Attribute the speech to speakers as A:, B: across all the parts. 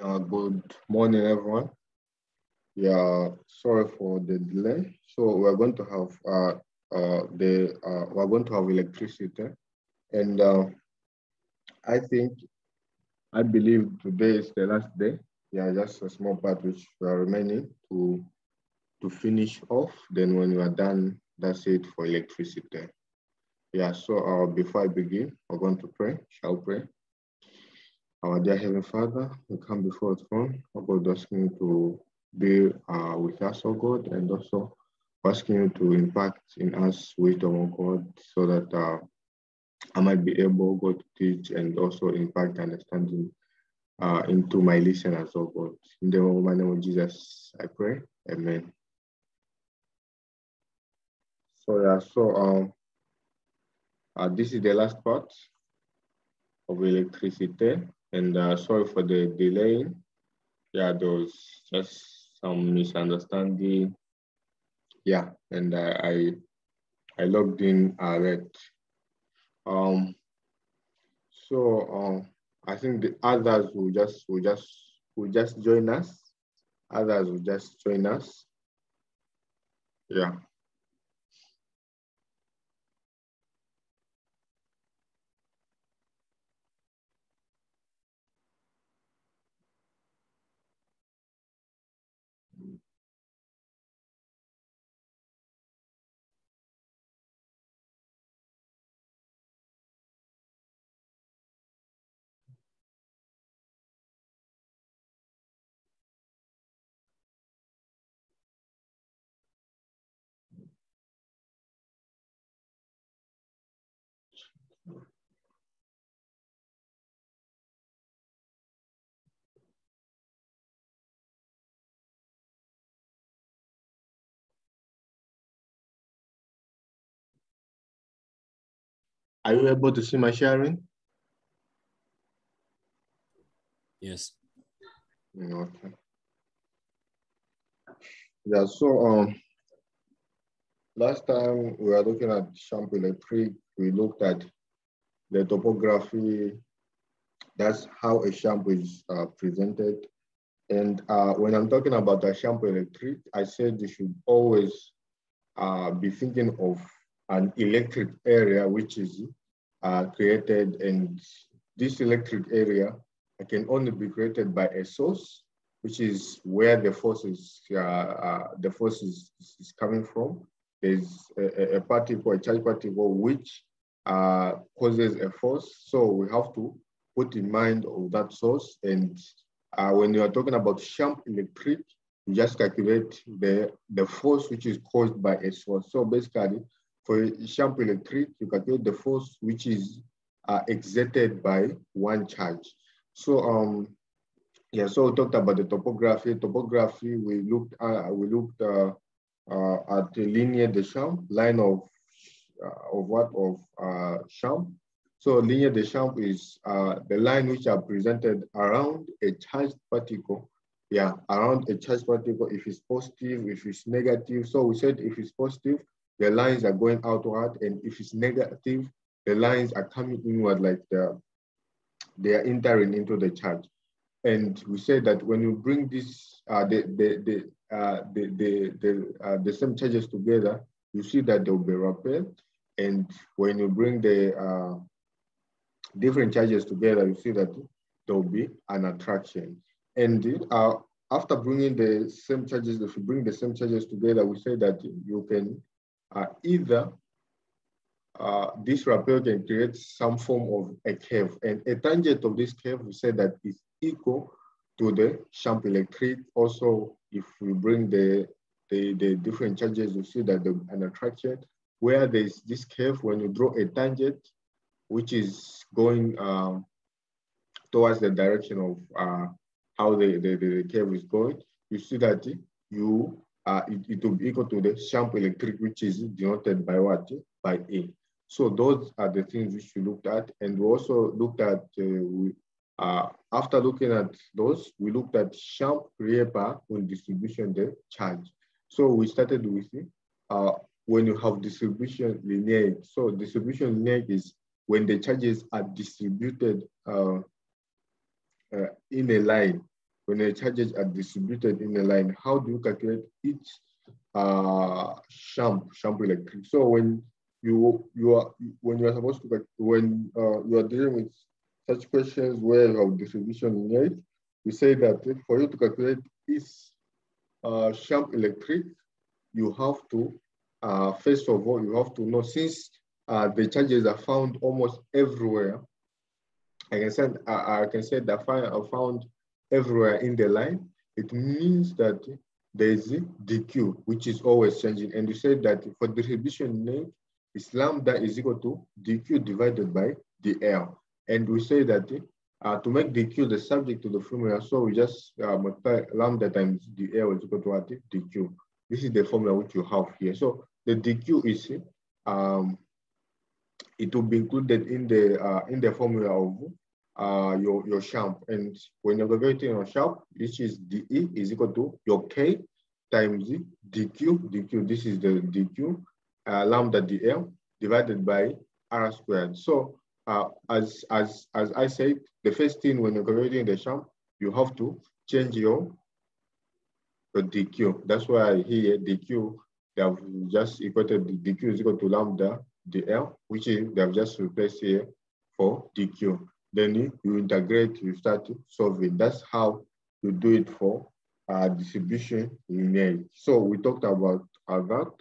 A: Good morning, everyone. Yeah, sorry for the delay. So we're going to have uh, uh, the uh, we're going to have electricity, and uh, I think I believe today is the last day. Yeah, just a small part which we are remaining to to finish off. Then when we are done, that's it for electricity. Yeah. So uh, before I begin, we're going to pray. Shall pray? Our dear Heavenly Father, we come before the throne, oh God, asking you to be uh, with us, oh God, and also asking you to impact in us wisdom, oh God, so that uh, I might be able, God, to teach and also impact understanding uh, into my listeners, oh God. In the name of Jesus, I pray. Amen. So yeah, so um, uh, this is the last part of electricity. And uh, sorry for the delay. Yeah, there was just some misunderstanding. Yeah, and uh, I I logged in uh, late. Um, so um, I think the others will just will just will just join us. Others will just join us. Yeah. Are you able to see my sharing?
B: Yes.
A: Okay. Yeah, so um, last time we were looking at Champ Electric, we looked at the topography, that's how a shampoo is uh, presented. And uh, when I'm talking about a shampoo electric, I said you should always uh, be thinking of an electric area which is uh, created and this electric area can only be created by a source, which is where the force is, uh, uh, the force is, is coming from. There's a, a particle, a charge particle, which uh, causes a force. So we have to put in mind of that source. And uh, when you are talking about Champ electric, you just calculate the, the force which is caused by a source. So basically, for Champ electric, you calculate the force which is uh, exerted by one charge. So um, yeah, so we talked about the topography. Topography, we looked uh, we looked uh, uh, at the linear Champ, line of uh, of what of uh, Champ. So linear de Champ is uh, the line which are presented around a charged particle. Yeah, around a charged particle. If it's positive, if it's negative. So we said if it's positive, the lines are going outward, and if it's negative, the lines are coming inward like the they are entering into the charge. And we say that when you bring this, uh, the, the, the, uh, the, the, the, uh, the same charges together, you see that there will be repel. And when you bring the uh, different charges together, you see that there will be an attraction. And uh, after bringing the same charges, if you bring the same charges together, we say that you can uh, either uh, this rappel can create some form of a curve. And a tangent of this curve, we say that is equal to the Champ electric. Also, if we bring the, the, the different charges, you see that the, an attraction where there's this curve, when you draw a tangent, which is going um, towards the direction of uh, how the, the, the curve is going, you see that you uh, it, it will be equal to the Champ electric, which is denoted by what? By A. So those are the things which we looked at. And we also looked at, uh, we, uh, after looking at those, we looked at Champ Rieper on distribution the charge. So we started with uh, when you have distribution linear. So distribution linear is when the charges are distributed uh, uh, in a line. When the charges are distributed in a line, how do you calculate each uh, champ, electric? So when you you are when you are supposed to when uh, you are dealing with such questions where you have distribution in it, we say that for you to calculate each uh, champ electric, you have to uh, first of all you have to know since uh, the charges are found almost everywhere. I can say I can say that are found everywhere in the line, it means that there is dq, which is always changing. And you said that for distribution name, is lambda is equal to dq divided by dl. And we say that uh, to make dq the subject to the formula, so we just uh, multiply lambda times dl is equal to what? dq. This is the formula which you have here. So the dq is, um, it will be included in the uh, in the formula of uh, your, your champ. And when you're calculating your champ, which is dE is equal to your K times dQ, dQ, this is the dQ, uh, lambda dL divided by R squared. So uh, as, as, as I said, the first thing when you're calculating the champ, you have to change your, your dq. That's why here dq, they have just equated dq is equal to lambda dl, which is they have just replaced here for dq. Then you, integrate, you start solving. That's how you do it for uh, distribution linearity. So we talked about uh, that.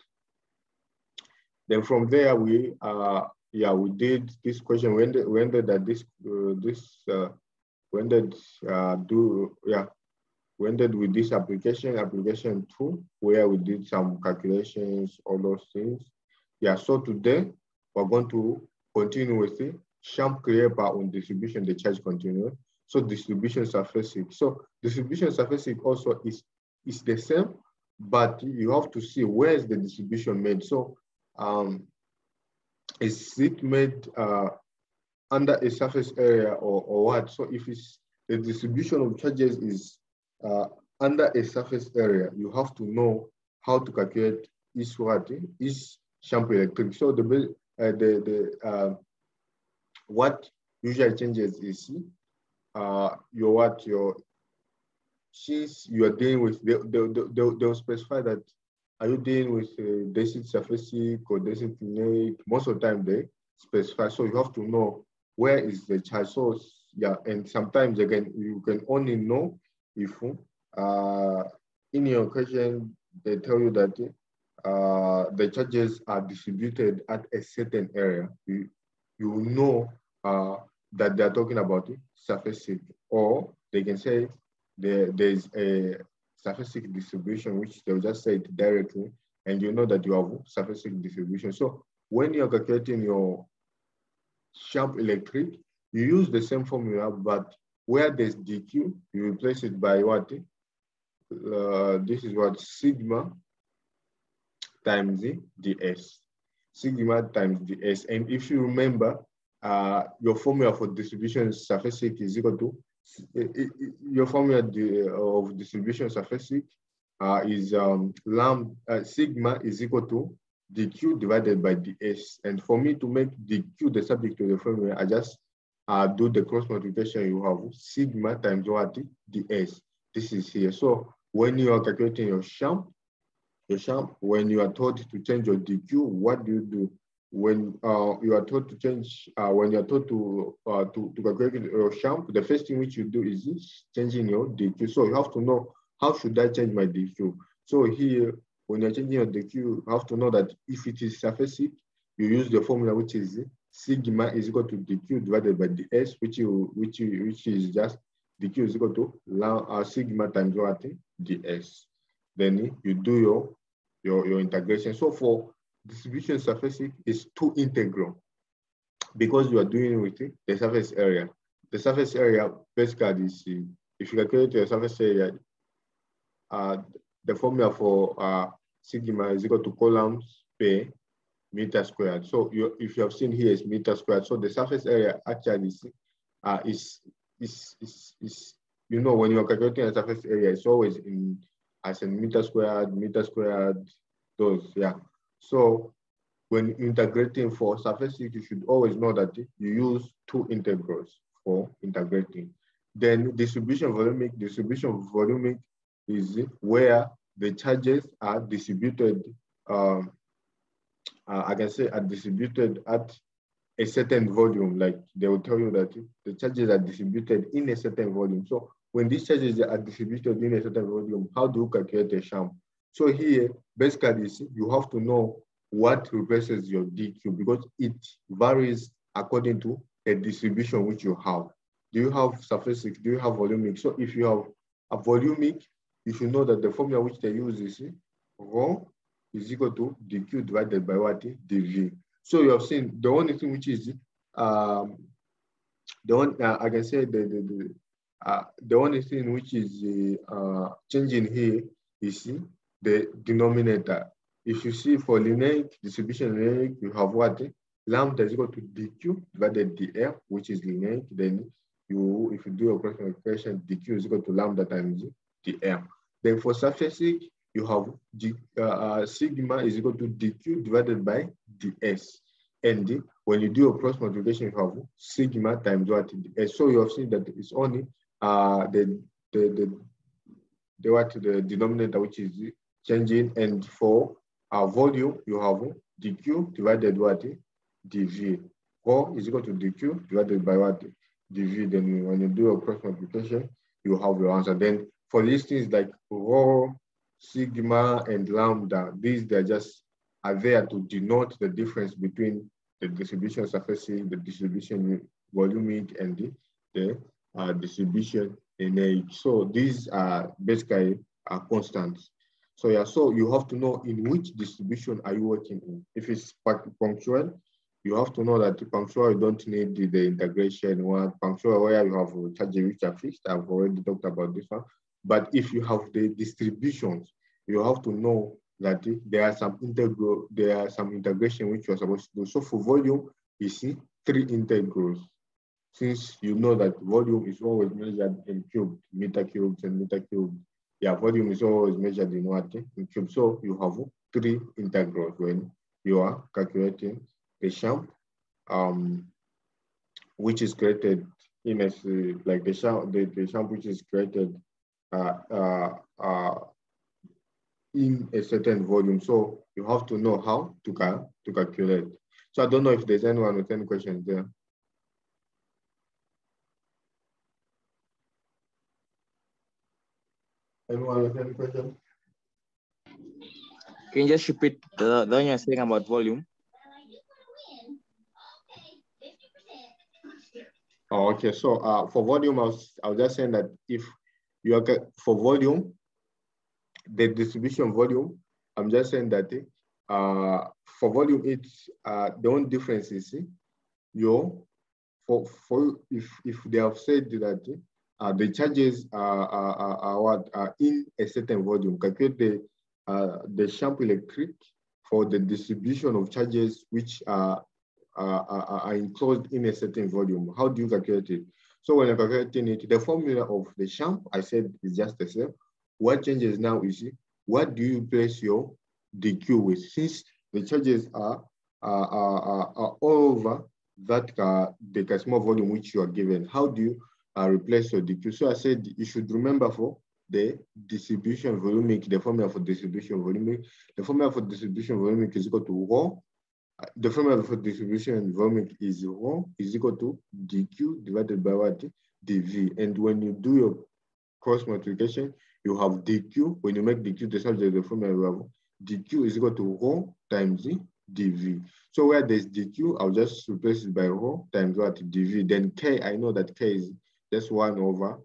A: Then from there, we uh, yeah we did this question. When did when did that this uh, this uh, when did uh, do yeah when did we this application application two where we did some calculations all those things. Yeah. So today we're going to continue with it Champ create on distribution, the charge continuum. So distribution surface So distribution surface also is, is the same, but you have to see where is the distribution made. So um, is it made uh, under a surface area or, or what? So if it's the distribution of charges is uh, under a surface area, you have to know how to calculate is what is Shamp electric. So the uh, the the uh, what usually changes is uh, your what your since you are dealing with they, they, they, they'll specify that are you dealing with uh, density or density innate most of the time they specify so you have to know where is the charge. Source yeah and sometimes again you can only know if uh, in your question they tell you that uh, the charges are distributed at a certain area. You, you know uh, that they're talking about surface or they can say there, there's a surface distribution, which they'll just say it directly, and you know that you have surface distribution. So when you're calculating your sharp electric, you use the same formula, but where there's dq, you replace it by what? Uh, this is what sigma times ds. Sigma times ds. And if you remember, uh, your formula for distribution surface is equal to your formula of distribution surface uh, is um, lam uh, sigma is equal to dq divided by ds. And for me to make dq the subject of the formula, I just uh, do the cross multiplication. You have sigma times what ds. This is here. So when you are calculating your champ, your champ, when you are told to change your dq, what do you do? When uh, you are told to change, uh, when you are told to, uh, to, to calculate your champ, the first thing which you do is changing your DQ. So you have to know how should I change my DQ. So here, when you're changing your DQ, you have to know that if it is surfacic, you use the formula which is sigma is equal to DQ divided by ds, which you, which you, which is just DQ is equal to uh, sigma times what ds. Then you do your, your, your integration. So for distribution surface is too integral because you are doing with the surface area. The surface area basically is, if you calculate your surface area, uh, the formula for uh, sigma is equal to coulombs per meter squared. So you, if you have seen here is meter squared. So the surface area actually is, uh, is, is, is, is, you know, when you're calculating a surface area, it's always in as a meter squared, meter squared, those, yeah. So when integrating for surface you should always know that you use two integrals for integrating. Then distribution volumic, distribution volumic is where the charges are distributed, um, uh, I can say are distributed at a certain volume, like they will tell you that the charges are distributed in a certain volume. So when these charges are distributed in a certain volume, how do you calculate a sham? So here, basically, you have to know what replaces your DQ because it varies according to a distribution which you have. Do you have surfacic? Do you have volumic? So if you have a volumic, you should know that the formula which they use is rho is equal to dq divided by what? dv. So you have seen the only thing which is um, the one uh, I can say the the, the uh, the only thing which is uh, changing here is the denominator. If you see for linear distribution linear, you have what? Lambda is equal to dq divided dr, which is linear. Then you, if you do a cross multiplication, dq is equal to lambda times dr. Then for surfacic, you have d, uh, uh, sigma is equal to dq divided by ds. And when you do a cross multiplication, you have sigma times what? ds. So you have seen that it's only uh, the, the, the, the, what, the denominator which is changing. And for our volume, you have dq divided what? dv. Rho is equal to dq divided by what? dv. Then when you do a cross multiplication, you have your answer. Then for these things like rho, sigma, and lambda, these they're just are there to denote the difference between the distribution surfacing, the distribution volumic, and the, the uh, distribution in age. So these are basically are constants. So yeah, so you have to know in which distribution are you working in. If it's punctual, you have to know that the punctual you don't need the, the integration one. Punctual oh, where you have charges which are fixed. I've already talked about this one. But if you have the distributions, you have to know that there are some integral, there are some integration which you're supposed to do. So for volume, you see three integrals. Since you know that volume is always measured in cubed, meter cubed and meter cubed. Yeah, volume is always measured in what? In cubed. So you have three integrals when you are calculating the sham, um, which is created in a, like the sham, the, the sham which is created uh, uh, uh, in a certain volume. So you have to know how to, cal to calculate. So I don't know if there's anyone with any questions there. Anyone with any questions?
C: Can you just repeat the, the one you're saying about volume?
A: Oh, okay. So uh, for volume, I was, I was just saying that if you are for volume, the distribution volume, I'm just saying that uh, for volume, it's uh, the only difference is your for for if if they have said that uh, the charges are, are, are, are in a certain volume, calculate the uh, the Champ electric for the distribution of charges which are, are, are enclosed in a certain volume. How do you calculate it? So when you're calculating it, the formula of the Champ, I said, is just the same. What changes now is what do you place your DQ with? Since the charges are, are, are, are all over that uh, the small volume which you are given, how do you uh, replace your DQ? So I said you should remember for the distribution volumic, the formula for distribution volumic. The formula for distribution volumic is equal to rho the formula for distribution volumic is rho is equal to dq divided by what? dv. And when you do your cross multiplication, you have dq. When you make dq the subject of the formula, you have dq is equal to rho times dv. So where there's dq, I'll just replace it by rho times what? dv. Then k, I know that k is just 1 over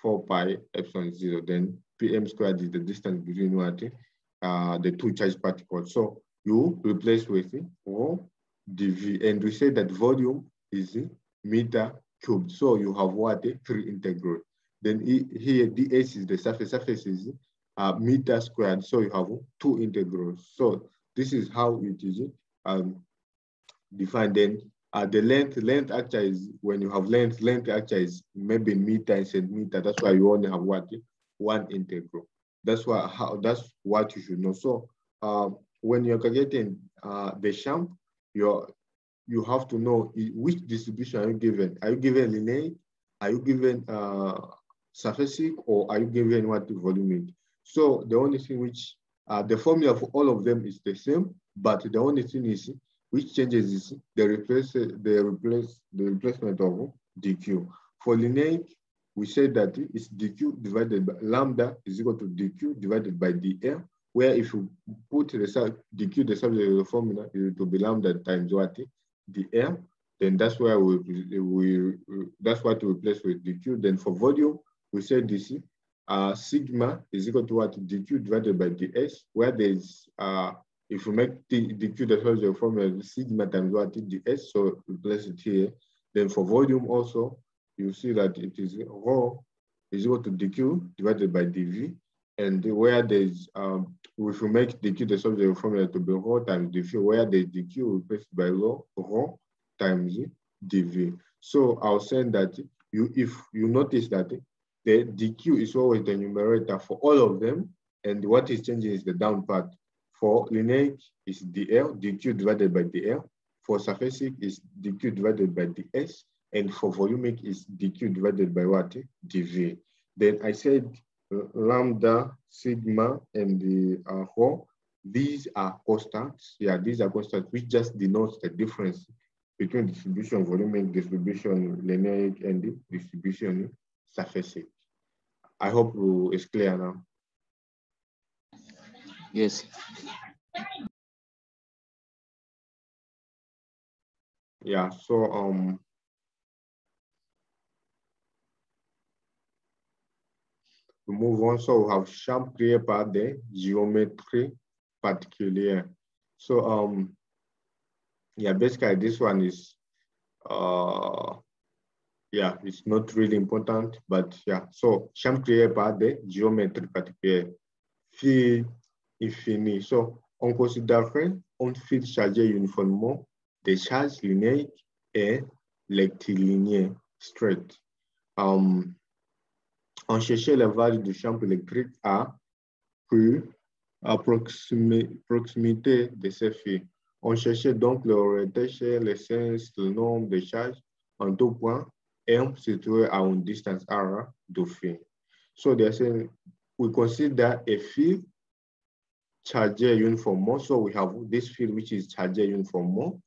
A: 4 pi epsilon 0. Then pm squared is the distance between what? Uh, the two charged particles. So you replace with rho dv. And we say that volume is meter cubed. So you have what? Three integral. Then here ds is the surface. Surface is uh, meter squared. So you have two integrals. So this is how it is um, defined. Then uh, the length, length actually is when you have length, length actually is maybe meter and centimeter. That's why you only have what? One integral. That's why how that's what you should know. So um, when you're calculating uh, the sham, you you have to know which distribution are you given. Are you given linear? are you given uh, or are you given what volumic? So the only thing which, uh, the formula for all of them is the same, but the only thing is which changes is the replace the replace the replacement of dq. For linear, we said that it's dq divided by lambda is equal to dq divided by dl, where if you put the sub, dq the subject of the formula, it will be lambda times what dl. Then that's where we we that's what we replace with dq. Then for volume, we said this uh, sigma is equal to what dq divided by ds, where there's uh, if you make the, dq the Holzhauer formula, sigma times what ds, so replace it here. Then for volume also, you see that it is rho is equal to dq divided by dv. And where there's, um, if we make dq the subject of formula to be rho times dv, where there's dq replaced by rho, rho times dv. So I was saying that you, if you notice that the dq is always the numerator for all of them, and what is changing is the down part. For linear is dl, dq divided by dl. For surfacic is dq divided by ds. And for volumic is dq divided by what? dv. Then I said uh, lambda, sigma, and the uh, rho. These are constants. Yeah, these are constants, which just denotes the difference between distribution volumic, distribution linear, and distribution surfacic. I hope it's clear now.
C: Yes.
A: Yeah, so um we move on. So we have champ créé par des géométries particulières. So um yeah, basically this one is uh yeah, it's not really important, but yeah. So champ créé par des géométries particulières. Infini. So, on considérerait un fil chargé uniformément des charges linéaires et rectilignées straight. Um, on cherchait la valeur du champ électrique à plus à proximité de ces fils. On cherchait donc l'orientation, l'essence, le nombre de charges en deux points M situé à une distance R du fil. So they say we consider a field charger uniform more. So we have this field which is charge uniform more.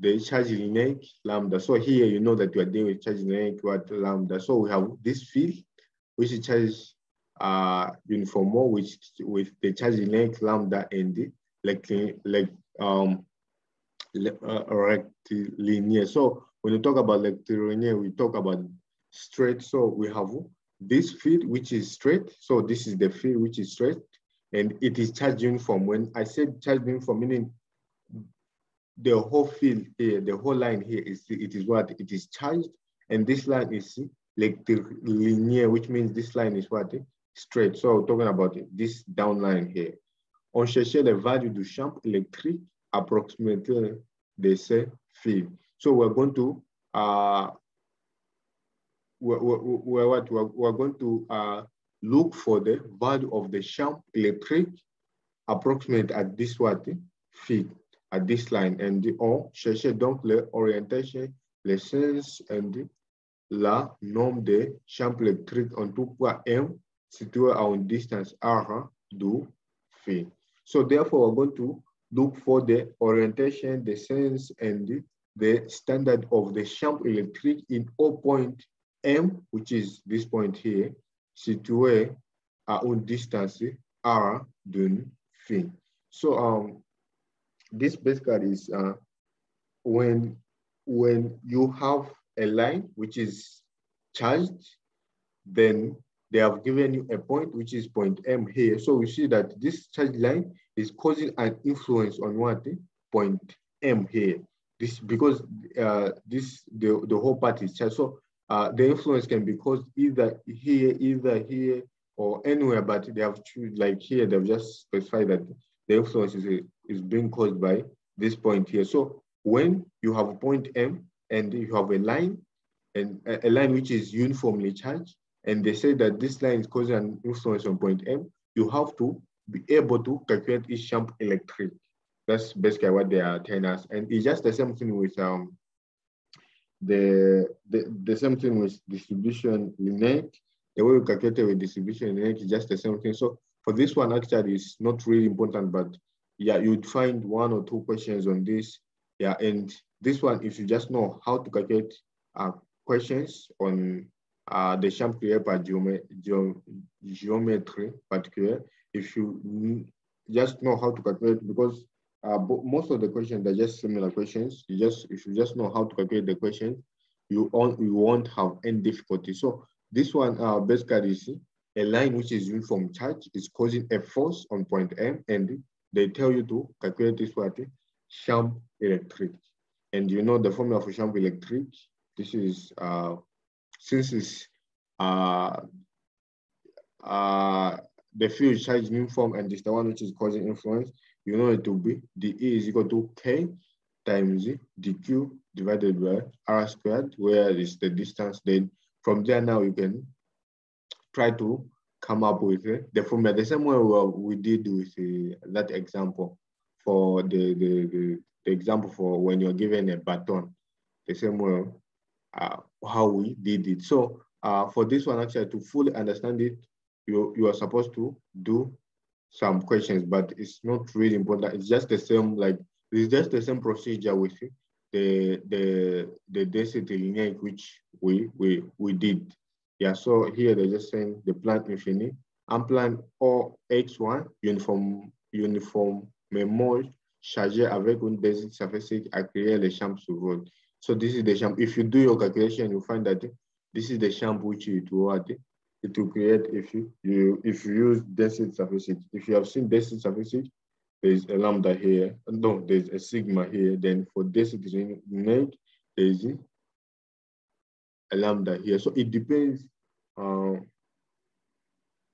A: The charge linear lambda. So here you know that you are dealing with charge linear what lambda. So we have this field which is charge uh, uniform more, which with the charge linear lambda and the like like um uh, rectilinear. So when you talk about rectilinear, we talk about straight. So we have this field which is straight. So this is the field which is straight and it is charged uniform. When I said charged uniform, meaning the whole field here, the whole line here is it is what it is charged, and this line is like the linear, which means this line is what straight. So talking about this down line here. On cherchait le value du champ électrique approximately de ce fil. So we're going to uh, we're, we're, what we're, we're going to uh, look for the value of the champ electric approximate at this what fit at this line and the on chercher donc l'orientation, le sens and la norme de champ électrique en tout point M situé à une distance R du fil. So therefore, we're going to look for the orientation, the sense, and the, the standard of the champ electric in O point M, which is this point here, situé à une distance r d'une fin. So um, this basically is uh, when when you have a line which is charged, then they have given you a point which is point M here. So we see that this charge line is causing an influence on what point M here. This because uh, this the the whole part is charged. So uh, the influence can be caused either here, either here, or anywhere, but they have to, like here, they've just specified that the influence is, is being caused by this point here. So when you have a point M and you have a line, and a, line which is uniformly charged, and they say that this line is causing an influence on point M, you have to be able to calculate its champ electric. That's basically what they are telling us. And it's just the same thing with um, the, the, the same thing with distribution lineage. The way we calculate with distribution lineage is just the same thing. So for this one, actually, it's not really important, but yeah, you'd find one or two questions on this. Yeah, and this one, if you just know how to calculate uh, questions on uh, the Champ-Creer geom geometry particular, if you just know how to calculate, because uh, most of the questions are just similar questions. You just if you just know how to calculate the question, you on you won't have any difficulty. So this one uh, basically is a line which is uniform charge is causing a force on point M, and they tell you to calculate this what Champ electric. And you know the formula for Champ electric. This is uh, since it's uh, uh, the field charge uniform and it's the one which is causing influence you know it will be dE is equal to K times dQ divided by R squared, where is the distance. Then from there now you can try to come up with uh, the formula, the same way we did with uh, that example for the, the, the, the, example for when you're given a baton, the same way uh, how we did it. So uh, for this one, actually, to fully understand it, you, you are supposed to do some questions, but it's not really important. It's just the same, like it's just the same procedure with the the the density lineage which we we we did. Yeah, so here they're just saying the plan infini, plan or X1 uniform uniform uniformément chargé avec une densité surface à créer les champs sur. So this is the champ. If you do your calculation, you find that this is the champ which you do what it will create if you, you if you use density surfaces. If you have seen density surfaces, there's a lambda here. No, there's a sigma here. Then for density unique, there's a lambda here. So it depends uh,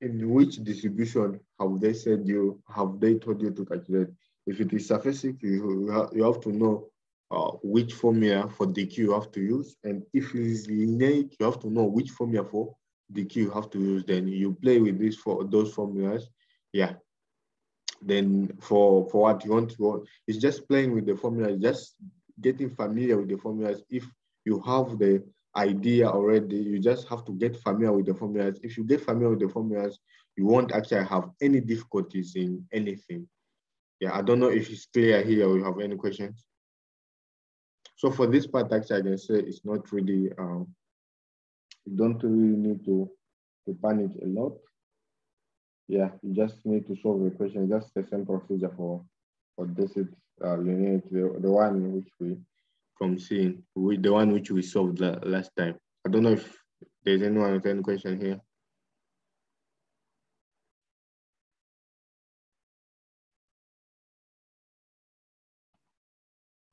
A: in which distribution have they said you have they told you to calculate. If it is surfacic, you, you have to know uh, which formula for dq you have to use. And if it is linear, you have to know which formula for the key you have to use. Then you play with this for those formulas. Yeah. Then for for what you want to want, it's just playing with the formulas, just getting familiar with the formulas. If you have the idea already, you just have to get familiar with the formulas. If you get familiar with the formulas, you won't actually have any difficulties in anything. Yeah, I don't know if it's clear here or you have any questions. So for this part, actually, I can say it's not really um, you don't really need to, to panic a lot. Yeah, you just need to solve the question. Just the same procedure for, for this uh, lineage, the, the one which we from seeing, the one which we solved last time. I don't know if there's anyone with any question here.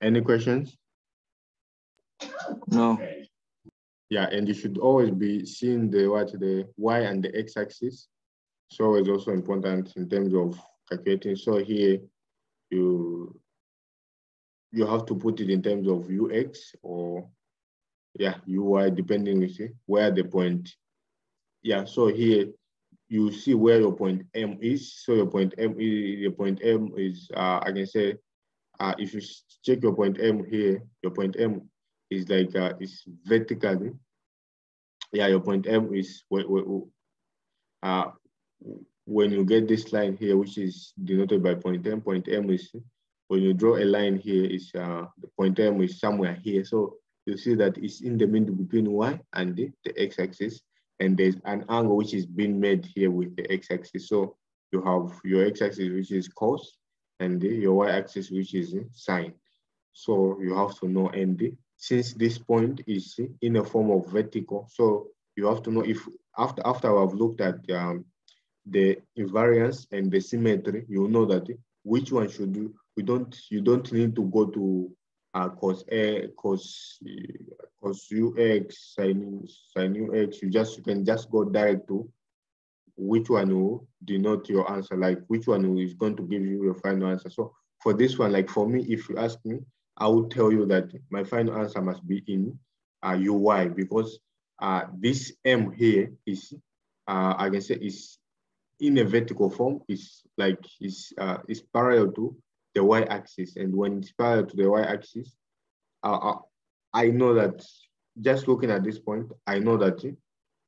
A: Any questions?
C: No.
A: Yeah, and you should always be seeing the what the y and the x-axis. So it's also important in terms of calculating. So here you you have to put it in terms of ux or yeah uy depending on see where the point. Yeah, so here you see where your point M is. So your point M is your point M is uh, I can say uh, if you check your point M here, your point M is like uh, is vertically. Yeah, your point M is uh, when you get this line here, which is denoted by point M. Point M is when you draw a line here, is uh, the point M is somewhere here. So you see that it's in the middle between Y and the, the x-axis, and there's an angle which is being made here with the x-axis. So you have your x-axis, which is cos, and the, your y-axis, which is sine. So you have to know ND since this point is in a form of vertical. So you have to know if after after I've looked at um, the invariance and the symmetry, you know that which one should do. We don't you don't need to go to uh, cos a cos cos ux sin sin ux. You just you can just go direct to which one will denote your answer, like which one is going to give you your final answer. So for this one, like for me, if you ask me, I would tell you that my final answer must be in uh, UY because uh, this M here is, uh, I can say is in a vertical form, is like, is, uh, is parallel to the Y axis. And when it's parallel to the Y axis, uh, uh, I know that just looking at this point, I know that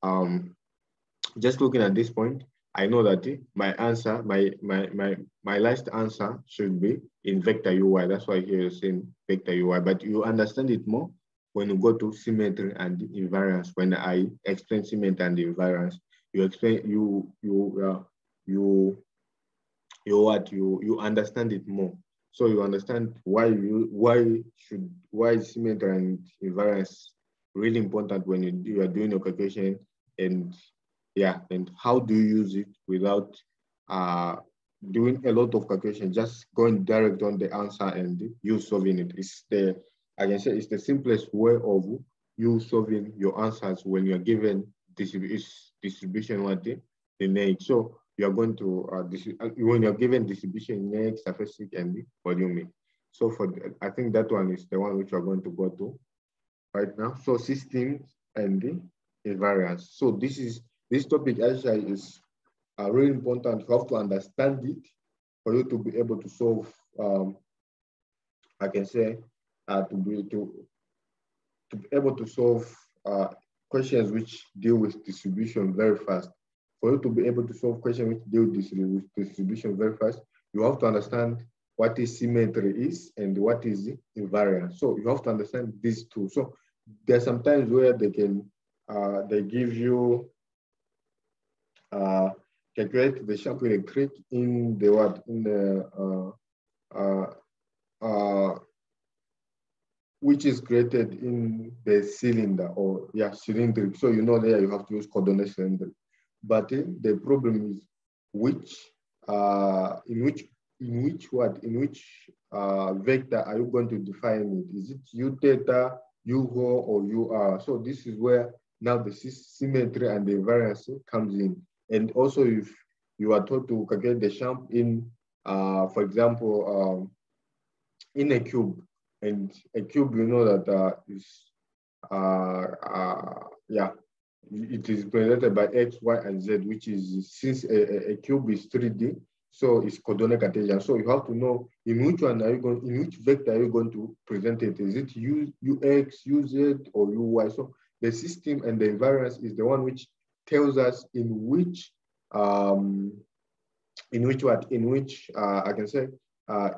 A: um, just looking at this point, I know that my answer, my my my my last answer should be in vector UI. That's why here you're saying vector UI, but you understand it more when you go to symmetry and invariance. When I explain symmetry and invariance, you explain you you uh, you you what you you understand it more. So you understand why you why should why symmetry and invariance really important when you, you are doing your calculation and yeah, and how do you use it without uh, doing a lot of calculation, just going direct on the answer and you solving it. It's the, I can say it's the simplest way of you solving your answers when you're given distribution what the, the next. So you're going to, uh, uh, when you're given distribution next, statistic and volume. So for, the, I think that one is the one which we're going to go to right now. So systems and the invariance. So this is this topic actually is uh, really important. You have to understand it for you to be able to solve, um, I can say, uh, to be to, to be able to solve uh, questions which deal with distribution very fast. For you to be able to solve questions which deal with distribution very fast, you have to understand what is symmetry is and what is invariance. So you have to understand these two. So there's sometimes where they can uh, they give you uh, calculate the shampoo electric in the what in the uh, uh, uh, which is created in the cylinder or yeah cylindric. So you know there you have to use coordinate cylinder. But the problem is which uh, in which in which what in which vector are you going to define it? Is it u theta, u rho, or u r? So this is where now the symmetry and the variance comes in. And also if you are told to calculate the champ in, uh, for example, um, in a cube, and a cube, you know that uh, is, uh, uh, yeah, it is presented by X, Y, and Z, which is, since a, a cube is 3D, so it's coordinate Cartesian. So you have to know in which one are you going, in which vector are you going to present it? Is it U, UX, UZ, or UY? So the system and the invariance is the one which tells us in which um, in which what in which uh, I can say uh,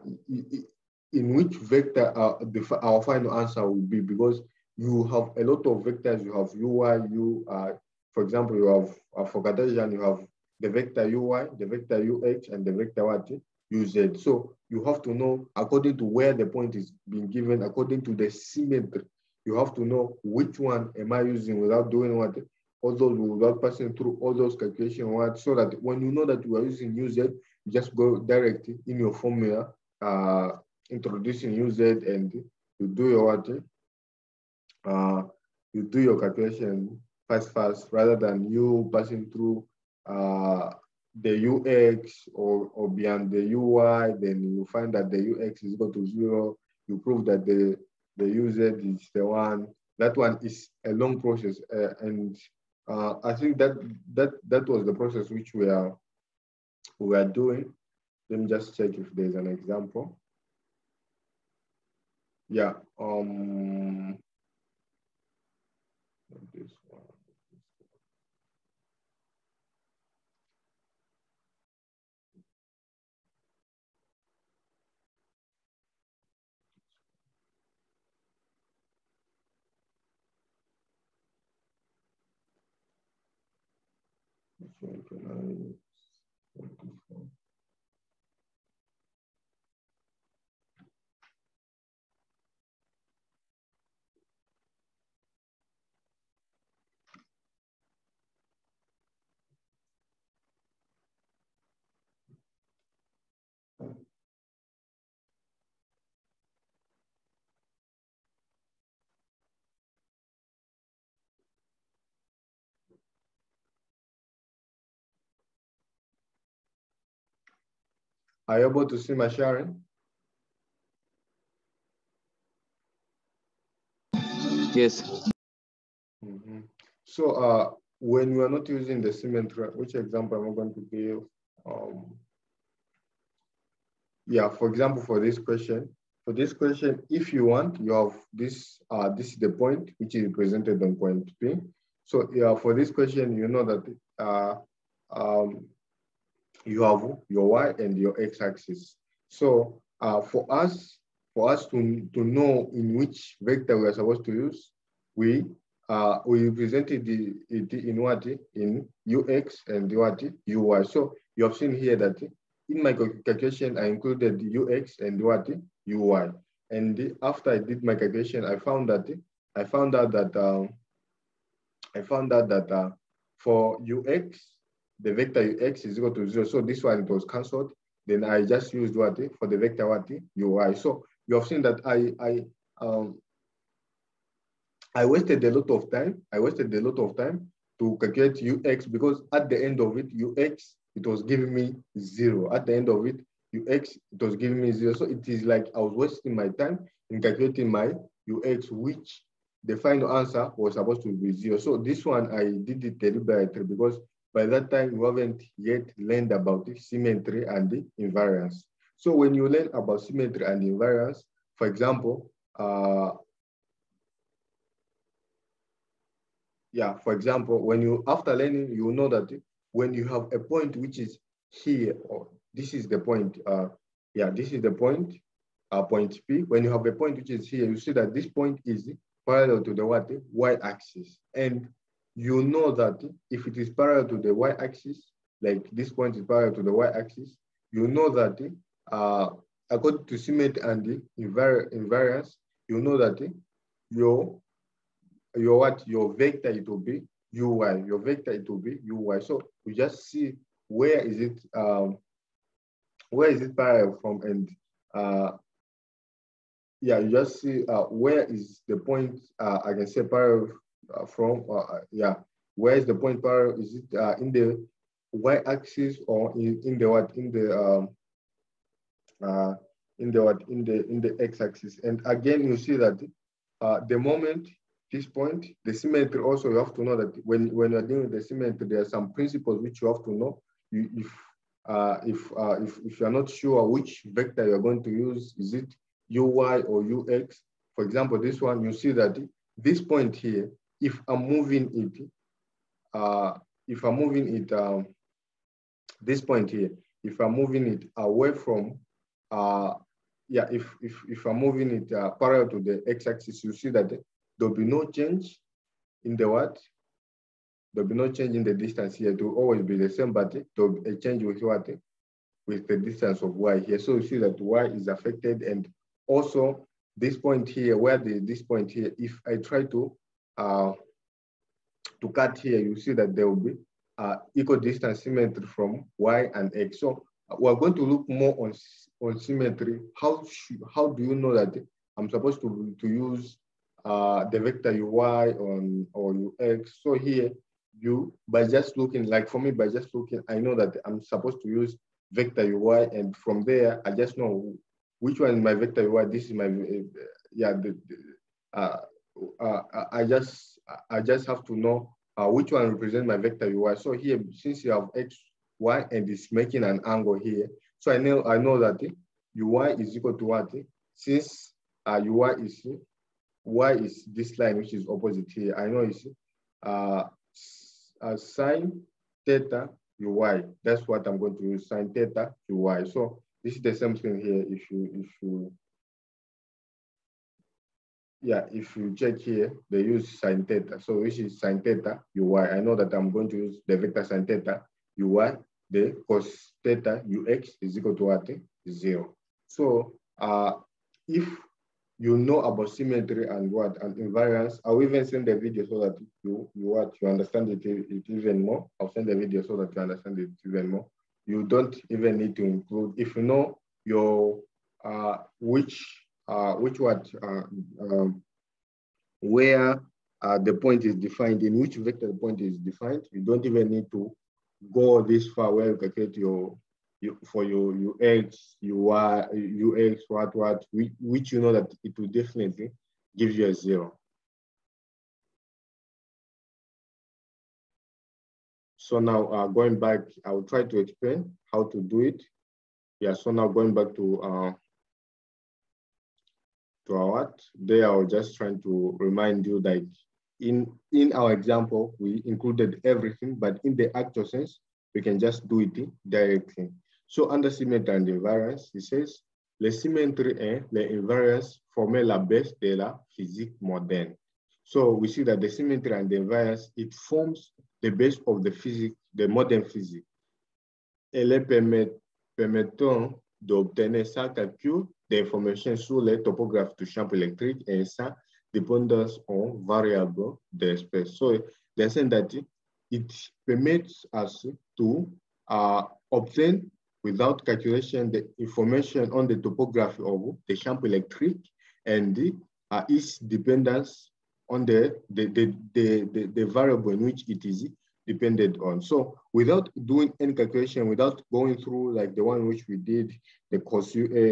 A: in which vector uh, the, our final answer will be because you have a lot of vectors. You have UI, U. Uh, for example, you have uh, for Cartesian, you have the vector UI, the vector UH, and the vector what UZ. So you have to know according to where the point is being given, according to the symmetry. You have to know which one am I using without doing what all those without passing through all those calculations so that when you know that you are using UZ, you just go directly in your formula, uh, introducing UZ and you do your what? Uh, you do your calculation fast, fast, rather than you passing through uh, the UX or, or beyond the UI, then you find that the UX is equal to zero. You prove that the, the UZ is the one. That one is a long process uh, and uh, I think that that that was the process which we are we are doing. Let me just check if there's an example. Yeah. Um. 29, 24. Are you able to see my sharing?
C: Yes.
A: Mm -hmm. So uh, when you are not using the symmetry, which example am I going to give? Um, yeah, for example, for this question, for this question, if you want, you have this, uh, this is the point which is represented on point P. So yeah, for this question, you know that uh, um, you have your y and your x-axis. So uh, for us, for us to, to know in which vector we are supposed to use, we uh, we presented the, it in what in ux and what uy. So you have seen here that in my calculation I included ux and what uy. And after I did my calculation, I found that I found out that um, I found out that uh, for ux, the vector ux is equal to zero. So this one it was cancelled. Then I just used what for the vector what ui. So you have seen that I I um, I wasted a lot of time. I wasted a lot of time to calculate ux because at the end of it, ux it was giving me zero. At the end of it, ux it was giving me zero. So it is like I was wasting my time in calculating my ux, which the final answer was supposed to be zero. So this one I did it deliberately because by that time you haven't yet learned about the symmetry and the invariance. So when you learn about symmetry and invariance, for example, uh, yeah, for example, when you, after learning, you know that when you have a point which is here, or this is the point, uh, yeah, this is the point, uh, point P. When you have a point which is here, you see that this point is parallel to the what? Y-axis. And you know that if it is parallel to the y-axis, like this point is parallel to the y-axis, you know that uh, according to symmetry and the invari invariance, you know that your your what your vector it will be uy, your vector it will be uy. So we just see where is it um, where is it parallel from and uh, yeah, you just see uh, where is the point uh, I can say parallel from, uh, yeah, where is the point parallel? Is it uh, in the y-axis or in, in the what, in the, um, uh, in the what, in the, in the x-axis. And again, you see that the moment this point, the symmetry also you have to know that when, when you're dealing with the symmetry, there are some principles which you have to know. You, if uh, if, uh, if, if you're not sure which vector you're going to use, is it uy or ux. For example, this one, you see that this point here, if I'm moving it, uh, if I'm moving it, um, this point here, if I'm moving it away from, uh, yeah, if, if, if I'm moving it uh, parallel to the x-axis, you see that there'll be no change in the what? There'll be no change in the distance here. It will always be the same, but there'll be a change with what? With the distance of y here. So you see that y is affected and also, this point here, where the this point here, if I try to uh, to cut here, you see that there will be uh, equal distance symmetry from y and x. So uh, we're going to look more on on symmetry. How how do you know that I'm supposed to to use uh, the vector uy on or ux? So here you by just looking like for me by just looking, I know that I'm supposed to use vector uy, and from there I just know which one is my vector uy? This is my, uh, yeah, the, the, uh, uh, I just I just have to know uh, which one represents my vector uy. So here, since you have x, y, and it's making an angle here, so I know I know that uy is equal to what? Since uh, uy is y is this line which is opposite here, I know it's uh, uh, sine theta uy. That's what I'm going to use, sine theta uy. So this is the same thing here. If you, if you, yeah, if you check here, they use sine theta. So which is sine theta uy. I know that I'm going to use the vector sine theta uy. The cos theta ux is equal to what? Zero. So uh, if you know about symmetry and what and invariance, I'll even send the video so that you you what you understand it, it even more. I'll send the video so that you understand it even more you don't even need to include, if you know your, uh, which, which what, uh, um, where uh, the point is defined, in which vector the point is defined, you don't even need to go this far where you calculate your, your for your ux, ui, ux, what, what, which, you know that it will definitely give you a zero. So now uh, going back, I will try to explain how to do it. Yeah, so now going back to uh, to our? There, I was just trying to remind you that in, in our example, we included everything, but in the actual sense, we can just do it directly. So under symmetry and invariance, it says, les symétries et les invariances forment la base de la physique moderne. So we see that the symmetry and the invariance, it forms the base of the physics, the modern physics. Elles permettent, permettant d'obtenir sans calcul d'informations sur les topographes du champ électrique et sa dependence en variables d'espèce. So they're that it permits us to uh, obtain without calculation the information on the topography of the champ electric and the, uh, its dependence on the, the, the, the, the, variable in which it is depended on. So without doing any calculation, without going through like the one which we did, the cos UA,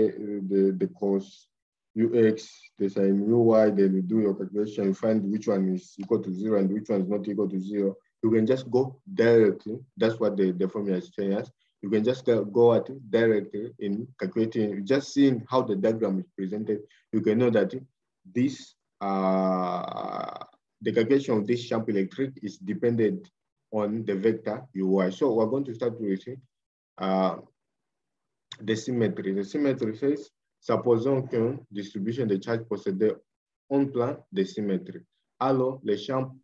A: the, the cos UX, the sine UY, then you do your calculation, you find which one is equal to zero and which one is not equal to zero. You can just go directly. That's what the, the formula is saying us. You can just go at it directly in calculating, just seeing how the diagram is presented. You can know that this, uh, the calculation of this champ electric is dependent on the vector UI. So we're going to start with uh, the symmetry. The symmetry says, supposons qu'une distribution de charge possédait un plan de symétrie. Alors, les champs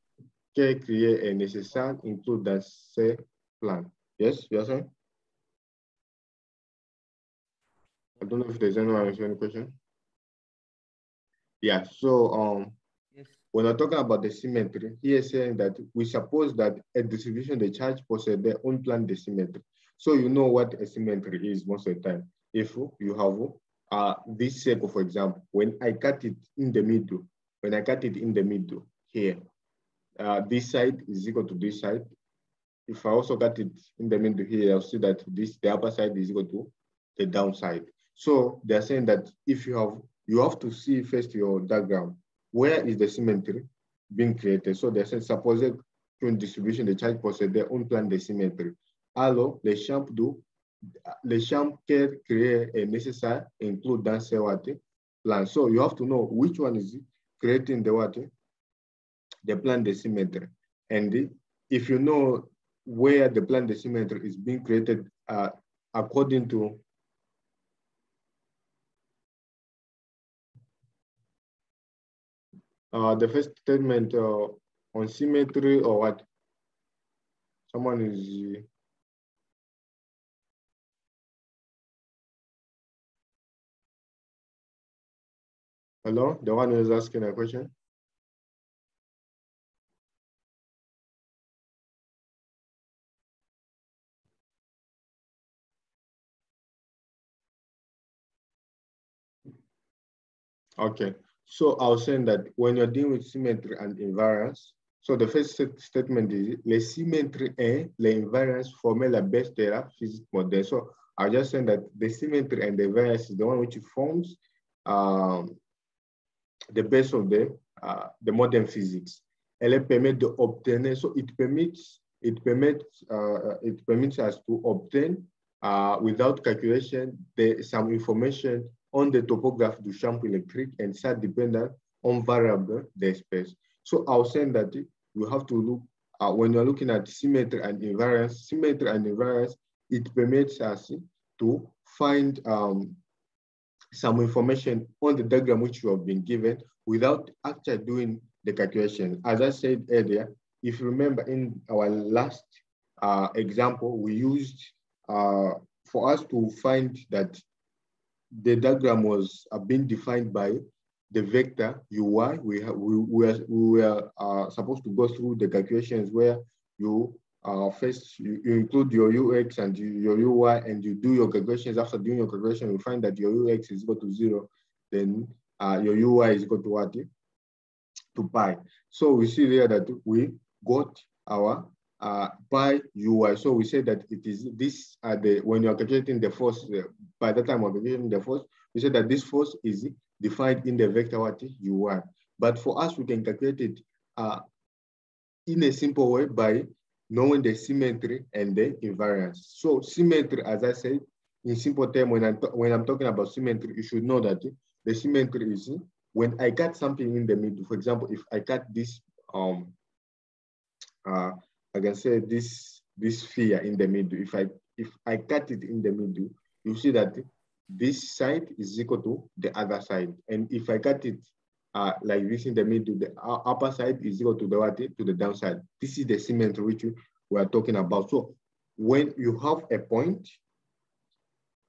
A: qu'est créé est nécessaire include dans ces plans. Yes, are saying? I don't know if there's anyone any question. Yeah, so um, yes. When we're talking about the symmetry, he is saying that we suppose that a distribution the charge possesses their own plan the symmetry. So you know what a symmetry is most of the time. If you have uh, this circle, for example, when I cut it in the middle, when I cut it in the middle here, uh, this side is equal to this side. If I also cut it in the middle here, I'll see that this the upper side is equal to the downside. So they're saying that if you have, you have to see first your diagram, where is the symmetry being created? So they're saying, suppose une distribution de charge possède un plan de symétrie. Alors, les champs d'eau, les champs qu'elle crée est nécessaire include dans ce plan. So you have to know which one is creating the what? The plan de symmetry. And if you know where the plan de symmetry is being created uh, according to uh, the first statement uh, on symmetry or what? Someone is. Hello, the one who is asking a question? Okay. So I was saying that when you're dealing with symmetry and invariance, so the first statement is les symétries et les invariance forment la base de la physique moderne. So I was just saying that the symmetry and the invariance is the one which forms um, the base of the, uh, the modern physics. Elle permet d'obtenir, so it permits, it permits, uh, it permits us to obtain uh, without calculation the, some information on the topography du champ électrique and ça dependent on variable the space. So I was saying that you have to look, uh, when you're looking at symmetry and invariance, symmetry and invariance, it permits us to find um, some information on the diagram which you have been given without actually doing the calculation. As I said earlier, if you remember in our last uh, example, we used uh, for us to find that the diagram was uh, being defined by the vector ui. We, have, we, we were, we were uh, supposed to go through the calculations where you uh, first you, you, include your ux and your ui and you do your calculations. After doing your calculation, you find that your ux is equal to zero. Then uh, your ui is equal to what? To pi. So we see there that we got our by UI. So we say that it is this the when you are calculating the force uh, by the time of calculating the force, we say that this force is defined in the vector what UI. But for us, we can calculate it uh, in a simple way by knowing the symmetry and the invariance. So symmetry, as I said, in simple term, when I'm when I'm talking about symmetry, you should know that the symmetry is when I cut something in the middle, for example, if I cut this, um, uh, I can say this this sphere in the middle. If I if I cut it in the middle, you see that this side is equal to the other side. And if I cut it uh, like this in the middle, the upper side is equal to the what? To the downside. This is the symmetry which we are talking about. So when you have a point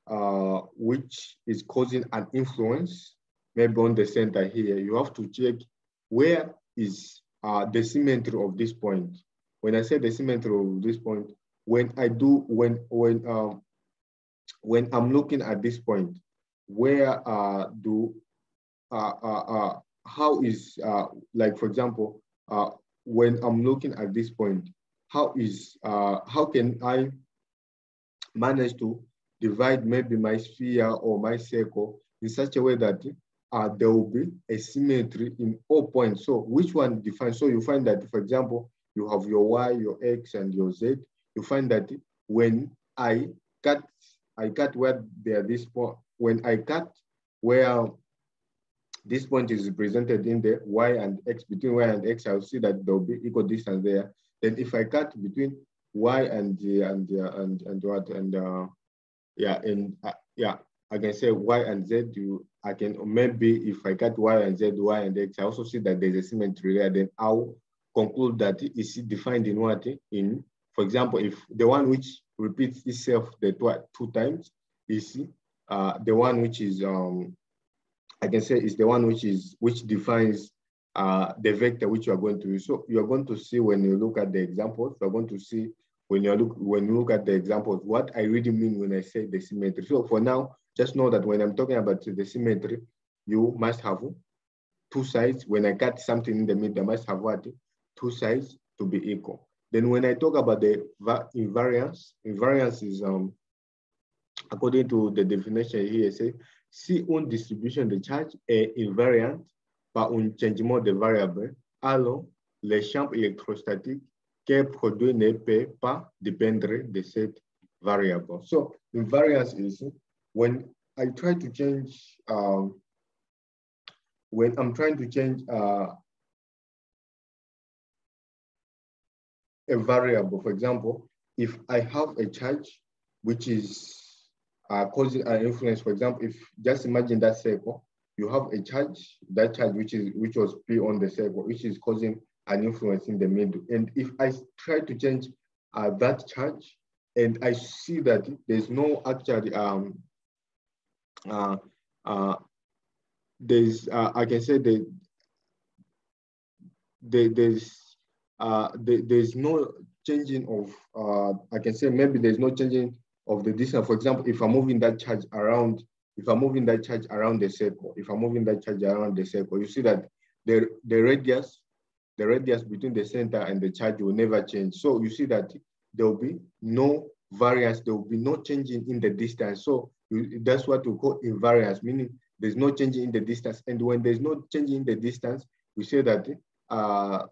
A: uh, which is causing an influence, maybe on the center here, you have to check where is uh, the symmetry of this point. When I say the symmetry of this point, when I do, when, when, um, when I'm looking at this point, where uh, do, uh, uh, uh, how is, uh, like for example, uh, when I'm looking at this point, how is, uh, how can I manage to divide maybe my sphere or my circle in such a way that uh, there will be a symmetry in all points. So which one defines? So you find that, for example, you have your Y, your X, and your Z. You find that when I cut, I cut where there this point, when I cut where this point is represented in the Y and X, between Y and X, I'll see that there'll be equal distance there. Then if I cut between Y and and and and what and uh, yeah and uh, yeah I can say Y and Z. You I can maybe if I cut Y and Z, Y and X, I also see that there's a symmetry there. Then I'll conclude that is defined in what in for example if the one which repeats itself the two times is uh, the one which is um I can say is the one which is which defines uh, the vector which you are going to use. So you are going to see when you look at the examples, you're going to see when you look when you look at the examples, what I really mean when I say the symmetry. So for now, just know that when I'm talking about the symmetry, you must have two sides. When I cut something in the middle, I must have what? Two sides to be equal. Then when I talk about the invariance, invariance is um according to the definition here, say si une distribution de charge est invariante par un changement de variable, alors le champ électrostatique que produit ne peut pas dépendre de cette variable. So invariance is when I try to change, um, when I'm trying to change uh, a variable, for example, if I have a charge which is uh, causing an influence, for example, if just imagine that circle, you have a charge, that charge which is which was P on the circle, which is causing an influence in the middle. And if I try to change uh, that charge, and I see that there's no actually um uh, uh there's uh, I can say that there, there's uh there, there's no changing of uh I can say maybe there's no changing of the distance. For example, if I'm moving that charge around if I'm moving that charge around the circle, if I'm moving that charge around the circle, you see that the, the radius, the radius between the center and the charge will never change. So you see that there will be no variance, there will be no changing in the distance. So you, that's what we call invariance, meaning there's no changing in the distance. And when there's no changing in the distance, we say that uh,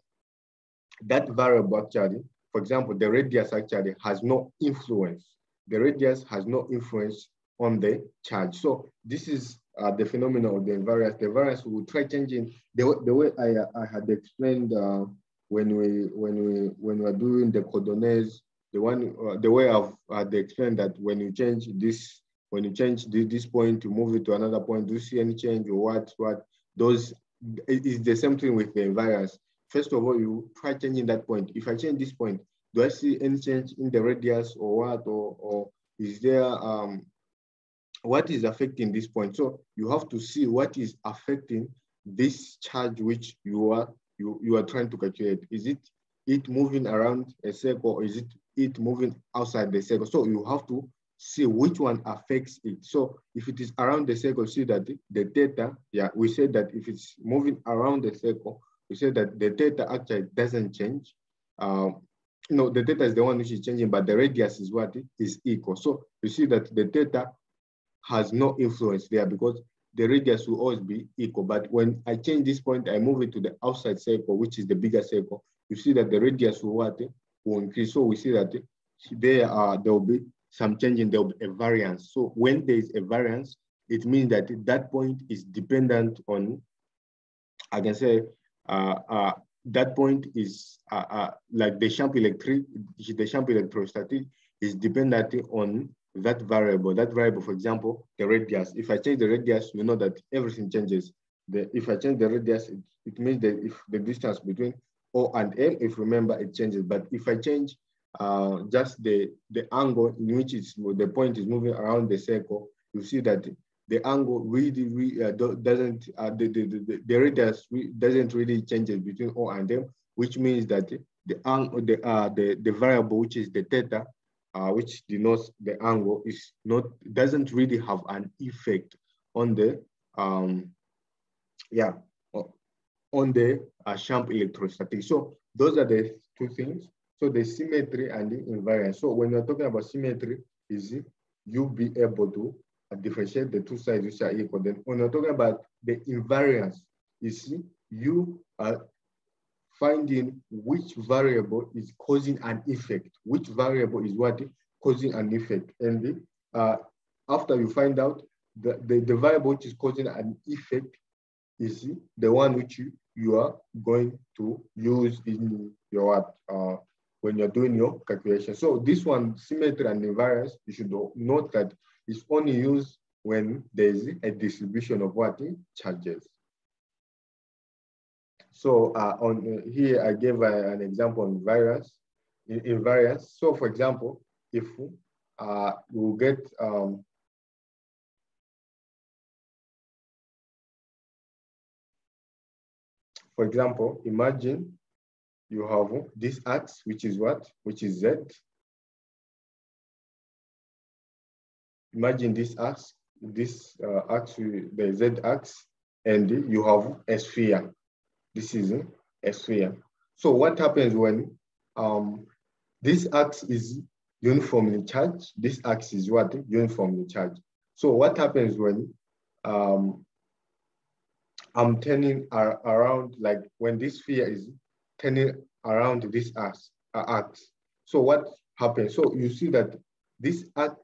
A: that variable actually, for example, the radius actually has no influence. The radius has no influence on the charge. So this is uh, the phenomenon of the invariance. The variance will try changing the, the way I, I had explained uh, when we when we when we are doing the coordinates. The one uh, the way I've had explained that when you change this when you change this, this point to move it to another point, do you see any change or what what those is the same thing with the invariance. First of all, you try changing that point. If I change this point, do I see any change in the radius or what or or is there um what is affecting this point. So you have to see what is affecting this charge which you are you, you are trying to calculate. Is it it moving around a circle or is it it moving outside the circle? So you have to see which one affects it. So if it is around the circle, see that the theta, yeah, we said that if it's moving around the circle, we said that the theta actually doesn't change. Um, you know, the theta is the one which is changing, but the radius is what is equal. So you see that the theta has no influence there because the radius will always be equal. But when I change this point, I move it to the outside circle, which is the bigger circle, you see that the radius will, what, will increase. So we see that there, are, there will be some will be a variance. So when there is a variance, it means that that point is dependent on I can say that point is uh, uh, like the champ electric, the champ electrostatic is dependent on that variable. That variable, for example, the radius. If I change the radius, we know that everything changes. The, if I change the radius, it, it means that if the distance between O and M, if remember, it changes. But if I change uh, just the, the angle in which it's, the point is moving around the circle, you see that the angle really, really uh, doesn't, uh, the, the, the, the radius doesn't really change between O and M, which means that the, angle, the, uh, the, the variable, which is the theta, uh, which denotes the angle, is not, doesn't really have an effect on the, um, yeah, on the uh, champ electrostatic. So those are the two things. So the symmetry and the invariance. So when you're talking about symmetry, is you be able to differentiate the two sides which are equal. Then when you're talking about the invariance, you see, you are finding which variable is causing an effect, which variable is what causing an effect. And uh, after you find out the, the, the variable which is causing an effect is the one which you, you are going to use in your uh, when you're doing your calculation. So this one, symmetry and invariance, you should note that it's only used when there's a distribution of what charges. So uh, on uh, here, I gave uh, an example on variance, in, invariance. So for example, if uh, we get um, for example, imagine you have this x, which is what? Which is z. Imagine this x, this uh, x, the z x, and you have a sphere. This is a sphere. So what happens when um, this x is uniformly charged, this x is what? Uniformly charged. So what happens when um, I'm turning around, like when this sphere is turning around this ax, uh, ax. So what happens? So you see that this ax,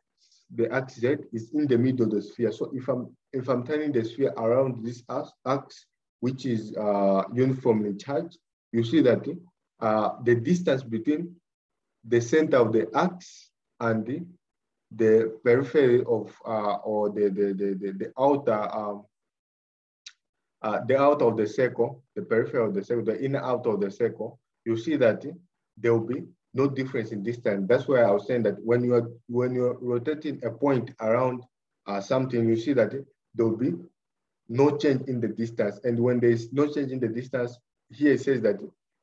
A: the ax z is in the middle of the sphere. So if I'm if I'm turning the sphere around this ax, ax which is uh, uniformly charged, you see that uh, the distance between the center of the ax and the, the periphery of uh, or the the the the, the outer um, uh, the out of the circle, the periphery of the circle, the inner out of the circle, you see that there will be no difference in distance. That's why I was saying that when you are when you're rotating a point around uh, something, you see that there will be no change in the distance. And when there is no change in the distance, here it says that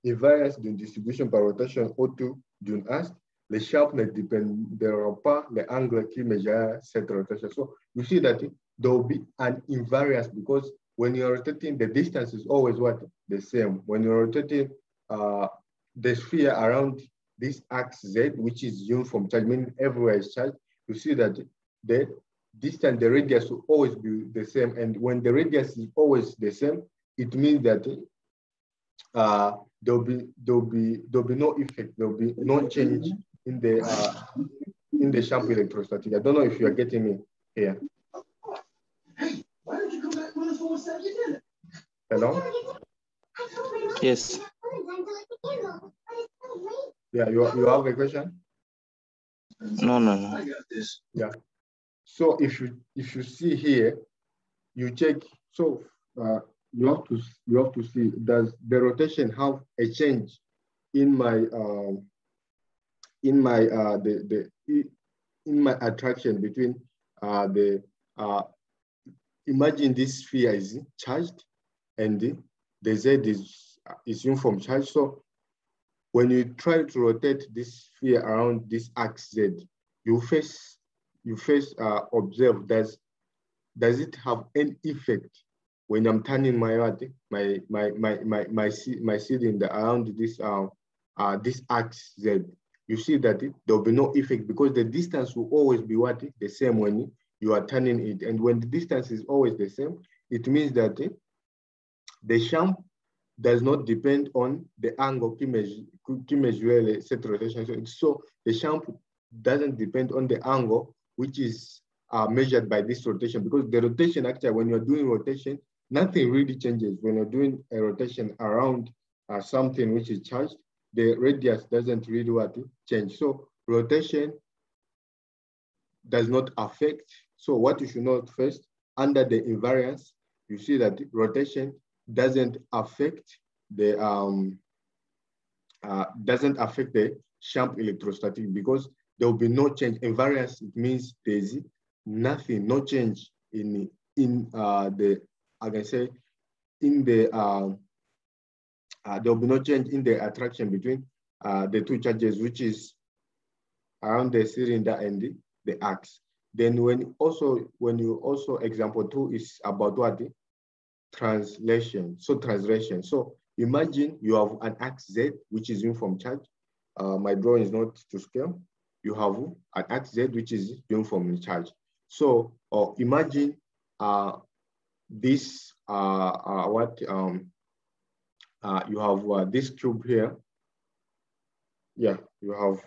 A: invariance d'une distribution by rotation autour d'une axe, le champ ne dépendra pas de l'angle qui mesure cette rotation. So you see that there will be an invariance because when you're rotating, the distance is always what? The same. When you're rotating uh, the sphere around this axis Z, which is uniform charge, meaning everywhere is charged, you see that the distance, the radius will always be the same. And when the radius is always the same, it means that uh, there'll be there'll be there'll be no effect, there'll be no change in the uh, in the champ electrostatic. I don't know if you are getting me here. Hello?
C: Yes.
A: Yeah, you, you have a question?
C: No, no, no. I got this.
A: Yeah. So if you if you see here, you check. So uh, you have to you have to see does the rotation have a change in my um, in my uh, the the in my attraction between uh, the uh, imagine this sphere is charged and the, the Z is, is uniform charge. So when you try to rotate this sphere around this axis Z, you first, you first uh, observe does, does it have any effect when I'm turning my my my my my my my cylinder around this uh, uh this axis Z, you see that it, there will be no effect because the distance will always be what the same when you are turning it. And when the distance is always the same, it means that eh, the champ does not depend on the angle qui mesure cette rotation. So the champ doesn't depend on the angle which is uh, measured by this rotation because the rotation actually, when you're doing rotation, nothing really changes when you're doing a rotation around uh, something which is charged. The radius doesn't really what change. So rotation does not affect. So what you should note first, under the invariance, you see that rotation doesn't affect the um, uh, doesn't affect the Champ electrostatic because there will be no change. Invariance it means there's nothing, no change in in uh, the I can say in the uh, uh, there will be no change in the attraction between uh, the two charges, which is around the cylinder and the, the axe. Then when also when you also example two is about what translation. So translation. So imagine you have an axe Z which is uniform charge. Uh, my drawing is not to scale. You have an axe Z which is uniform charge. So uh, imagine uh, this uh, uh, what um, uh, you have this cube here. Yeah, you have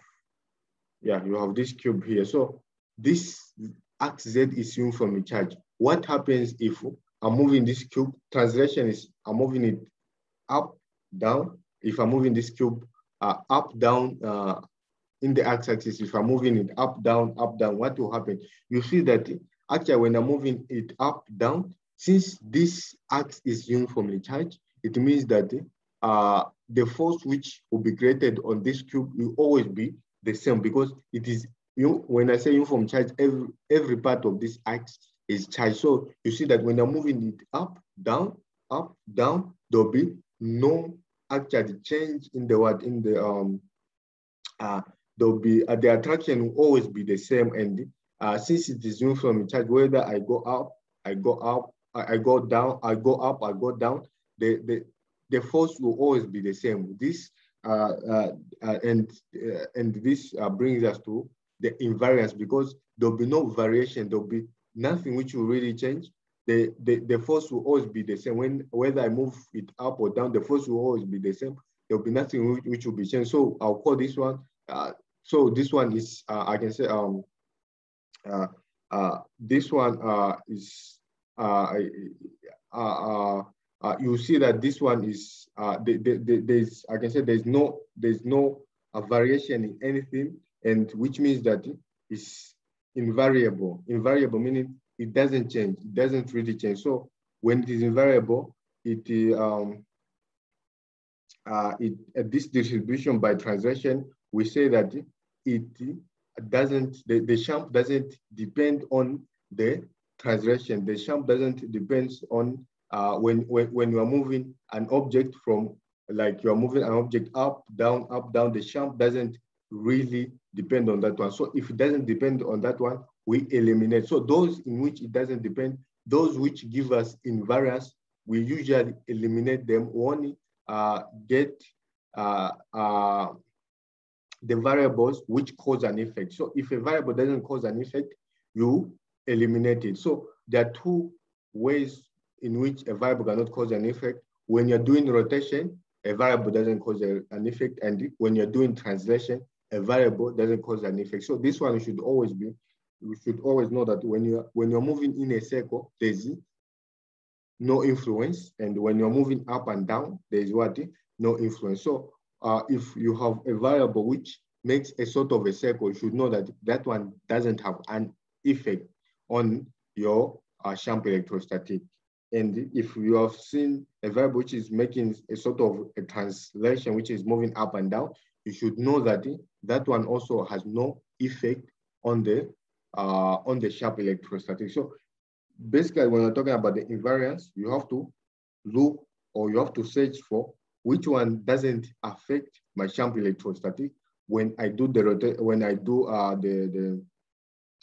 A: yeah you have this cube here. So this axe Z is uniformly charge. What happens if I'm moving this cube? Translation is I'm moving it up, down. If I'm moving this cube uh, up, down uh, in the x-axis, if I'm moving it up, down, up, down, what will happen? You see that actually when I'm moving it up, down, since this axe is uniformly charged, it means that uh, the force which will be created on this cube will always be the same because it is, you when I say uniform charge, every, every part of this axe is charged. So you see that when I'm moving it up, down, up, down, there'll be no actually change in the what in the um uh there'll be uh, the attraction will always be the same and uh since it is uniform charge whether I go up I go up I, I go down, I go up, I go down, the, the, the force will always be the same. This uh, uh, uh, and uh, and this uh, brings us to the invariance because there'll be no variation. There'll be nothing which will really change. The, the the force will always be the same. When whether I move it up or down, the force will always be the same. There'll be nothing which, which will be changed. So I'll call this one. Uh, so this one is I can say um uh, uh, this one uh, is uh, uh, uh, you see that this one is uh, the, the, the, there's I can say there's no there's no a variation in anything, and which means that it's invariable. Invariable meaning it doesn't change. It doesn't really change. So when it is invariable, it um, uh, it uh, this distribution by translation, we say that it doesn't the, the champ doesn't depend on the translation. The champ doesn't depend on uh, when, when, when you are moving an object from, like you're moving an object up, down, up, down, the champ doesn't really depend on that one. So if it doesn't depend on that one, we eliminate. So those in which it doesn't depend, those which give us invariance, we usually eliminate them only uh, get uh, uh, the variables which cause an effect. So if a variable doesn't cause an effect, you eliminate it. So there are two ways in which a variable cannot cause an effect. When you're doing rotation, a variable doesn't cause a, an effect. And when you're doing translation, a variable doesn't cause an effect. So this one should always be, you should always know that when you're, when you're moving in a circle, there's no influence. And when you're moving up and down, there's what? No influence. So uh, if you have a variable which makes a sort of a circle, you should know that that one doesn't have an effect on your uh, champ electrostatic. And if you have seen a variable which is making a sort of a translation, which is moving up and down, you should know that that one also has no effect on the uh, on the champ electrostatic. So basically, when we're talking about the invariance, you have to look or you have to search for which one doesn't affect my champ electrostatic when I do the when I do uh, the the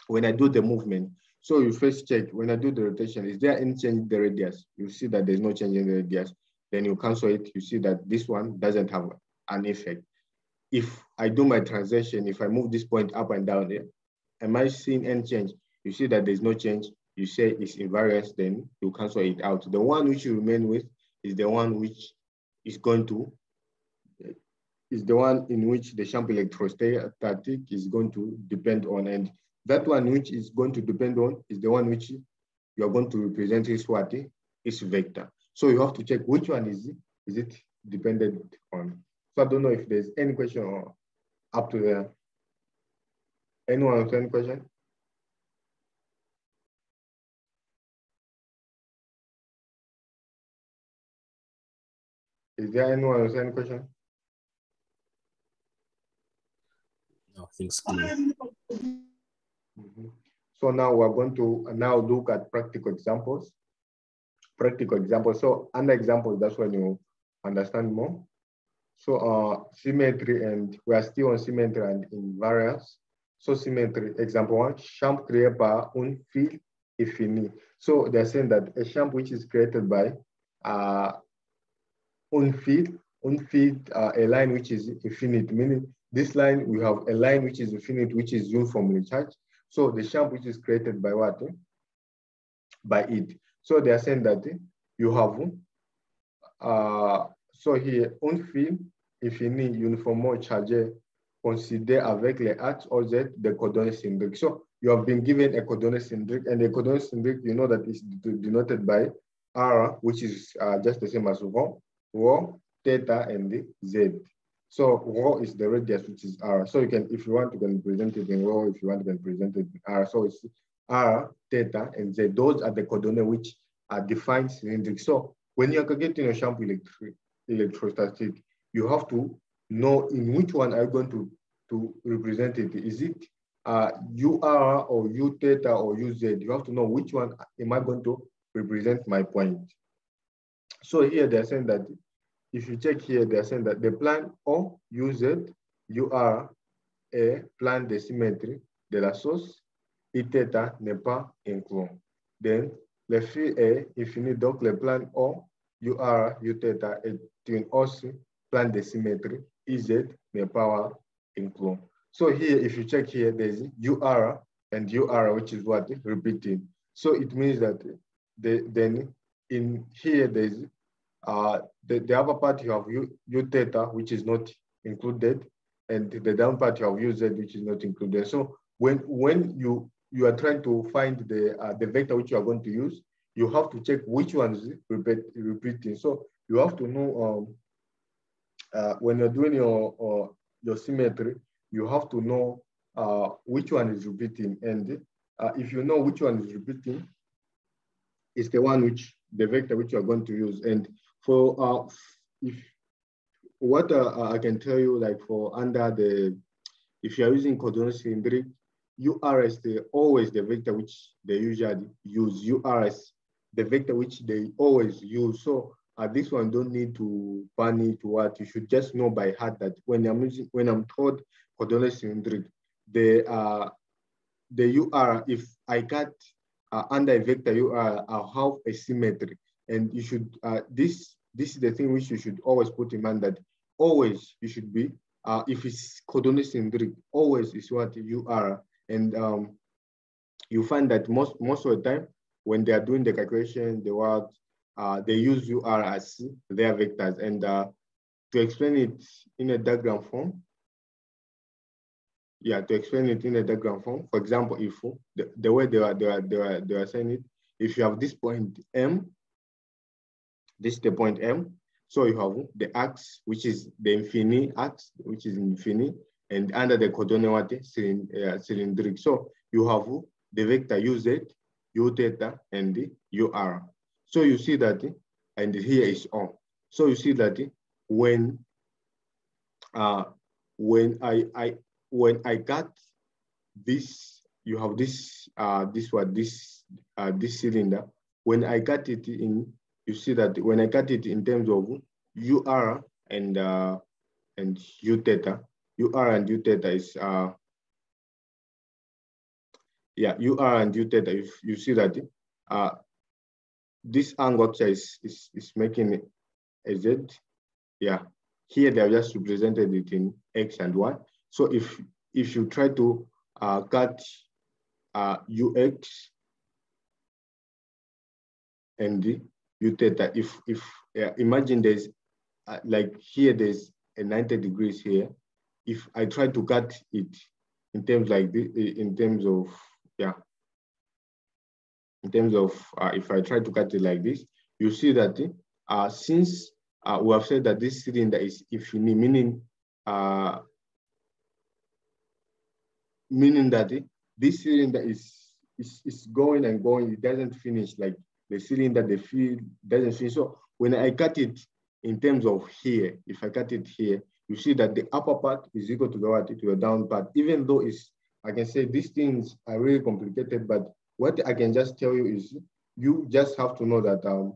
A: when I do the movement. So you first check, when I do the rotation, is there any change in the radius? You see that there's no change in the radius. Then you cancel it, you see that this one doesn't have an effect. If I do my translation, if I move this point up and down there, am I seeing any change? You see that there's no change. You say it's invariance, then you cancel it out. The one which you remain with is the one which is going to, eh, is the one in which the champ electrostatic is going to depend on. And that one which is going to depend on is the one which you are going to represent is what? Eh, is vector. So you have to check which one is it, is it dependent on. So I don't know if there's any question or up to there. Anyone with any question? Is there anyone with any question?
B: No, thanks.
A: Mm -hmm. So now we're going to now look at practical examples. Practical examples. So under examples, that's when you understand more. So uh, symmetry and we are still on symmetry and invariance. So symmetry, example one, champ créé par un fil infini. So they're saying that a champ which is created by uh, un fil, un fil, uh, a line which is infinite, meaning this line, we have a line which is infinite, which is uniformly charged. So the champ which is created by what? By it. So they are saying that you have, uh, so here, un fil infini uniformément chargé considéré avec les axes OZ de coordonnées. So you have been given a coordinate cylindric and the coordinate cylindric, you know that is denoted by R, which is uh, just the same as rho, rho, theta, and Z. So rho is the radius, which is r. So you can, if you want, you can present it in rho. If you want, you can present it in r. So it's r, theta, and z. Those are the coordinates which are defined cylindric. So when you're calculating a champ electric, electrostatic, you have to know in which one are you going to, to represent it. Is it uh, UR or U theta or UZ? You have to know which one am I going to represent my point. So here they're saying that if you check here, they're saying that the plan O, UZ, UR, A, plan de symétrie de la source, I theta n'est pas inclus. Then, le fil est infini, donc le plan O, UR, U theta est une aussi plan de symétrie, IZ n'est pas inclus. So here, if you check here, there's UR and UR, which is what? Repeating. So it means that the, then in here, there's uh, the, the upper part you have U, U theta, which is not included, and the down part you have UZ, which is not included. So when, when you, you are trying to find the, uh, the vector which you are going to use, you have to check which one is repeat, repeating. So you have to know um, uh, when you're doing your, uh, your symmetry, you have to know uh, which one is repeating. And uh, if you know which one is repeating, it's the one which the vector which you are going to use. And for uh, if what uh, I can tell you, like for under the, if you are using coordinate cylindric, URS, the always the vector which they usually use. URS, the vector which they always use. So uh, this one don't need to panic to what you should just know by heart that when I'm using when I'm told coordinate cylindric, the uh the UR if I got uh, under a vector UR, I'll have a symmetry. And you should, uh, this, this is the thing which you should always put in mind that always you should be, uh, if it's coordinate cylindric, always is what you are. And um, you find that most, most of the time, when they are doing the calculation, the word, uh, they use UR as their vectors. And uh, to explain it in a diagram form, yeah, to explain it in a diagram form, for example, if the, the way they are, they, are, they, are, they are saying it, if you have this point M this is the point M. So you have the axe, which is the infinite axe, which is infinite, and under the coordinate uh, cylindric. So you have the vector UZ, U theta, and the UR. So you see that, and here is on. So you see that when uh, when I I when I got this, you have this uh, this what this uh, this cylinder. When I got it in you see that when I cut it in terms of UR and uh, and U theta, UR and U theta is uh, yeah, UR and U theta. If you see that uh, this angle is, is is making a Z, yeah. Here they have just represented it in X and Y. So if if you try to uh, cut uh, UX and you theta, if, if uh, imagine there's uh, like here, there's a 90 degrees here. If I try to cut it in terms like this, in terms of, yeah, in terms of, uh, if I try to cut it like this, you see that uh, since uh, we have said that this cylinder is infinite, meaning uh, meaning that this cylinder is, is is going and going. It doesn't finish like the cylinder. The field doesn't finish. So when I cut it in terms of here, if I cut it here, you see that the upper part is equal to the to the down part. Even though it's, I can say these things are really complicated, but what I can just tell you is you just have to know that um,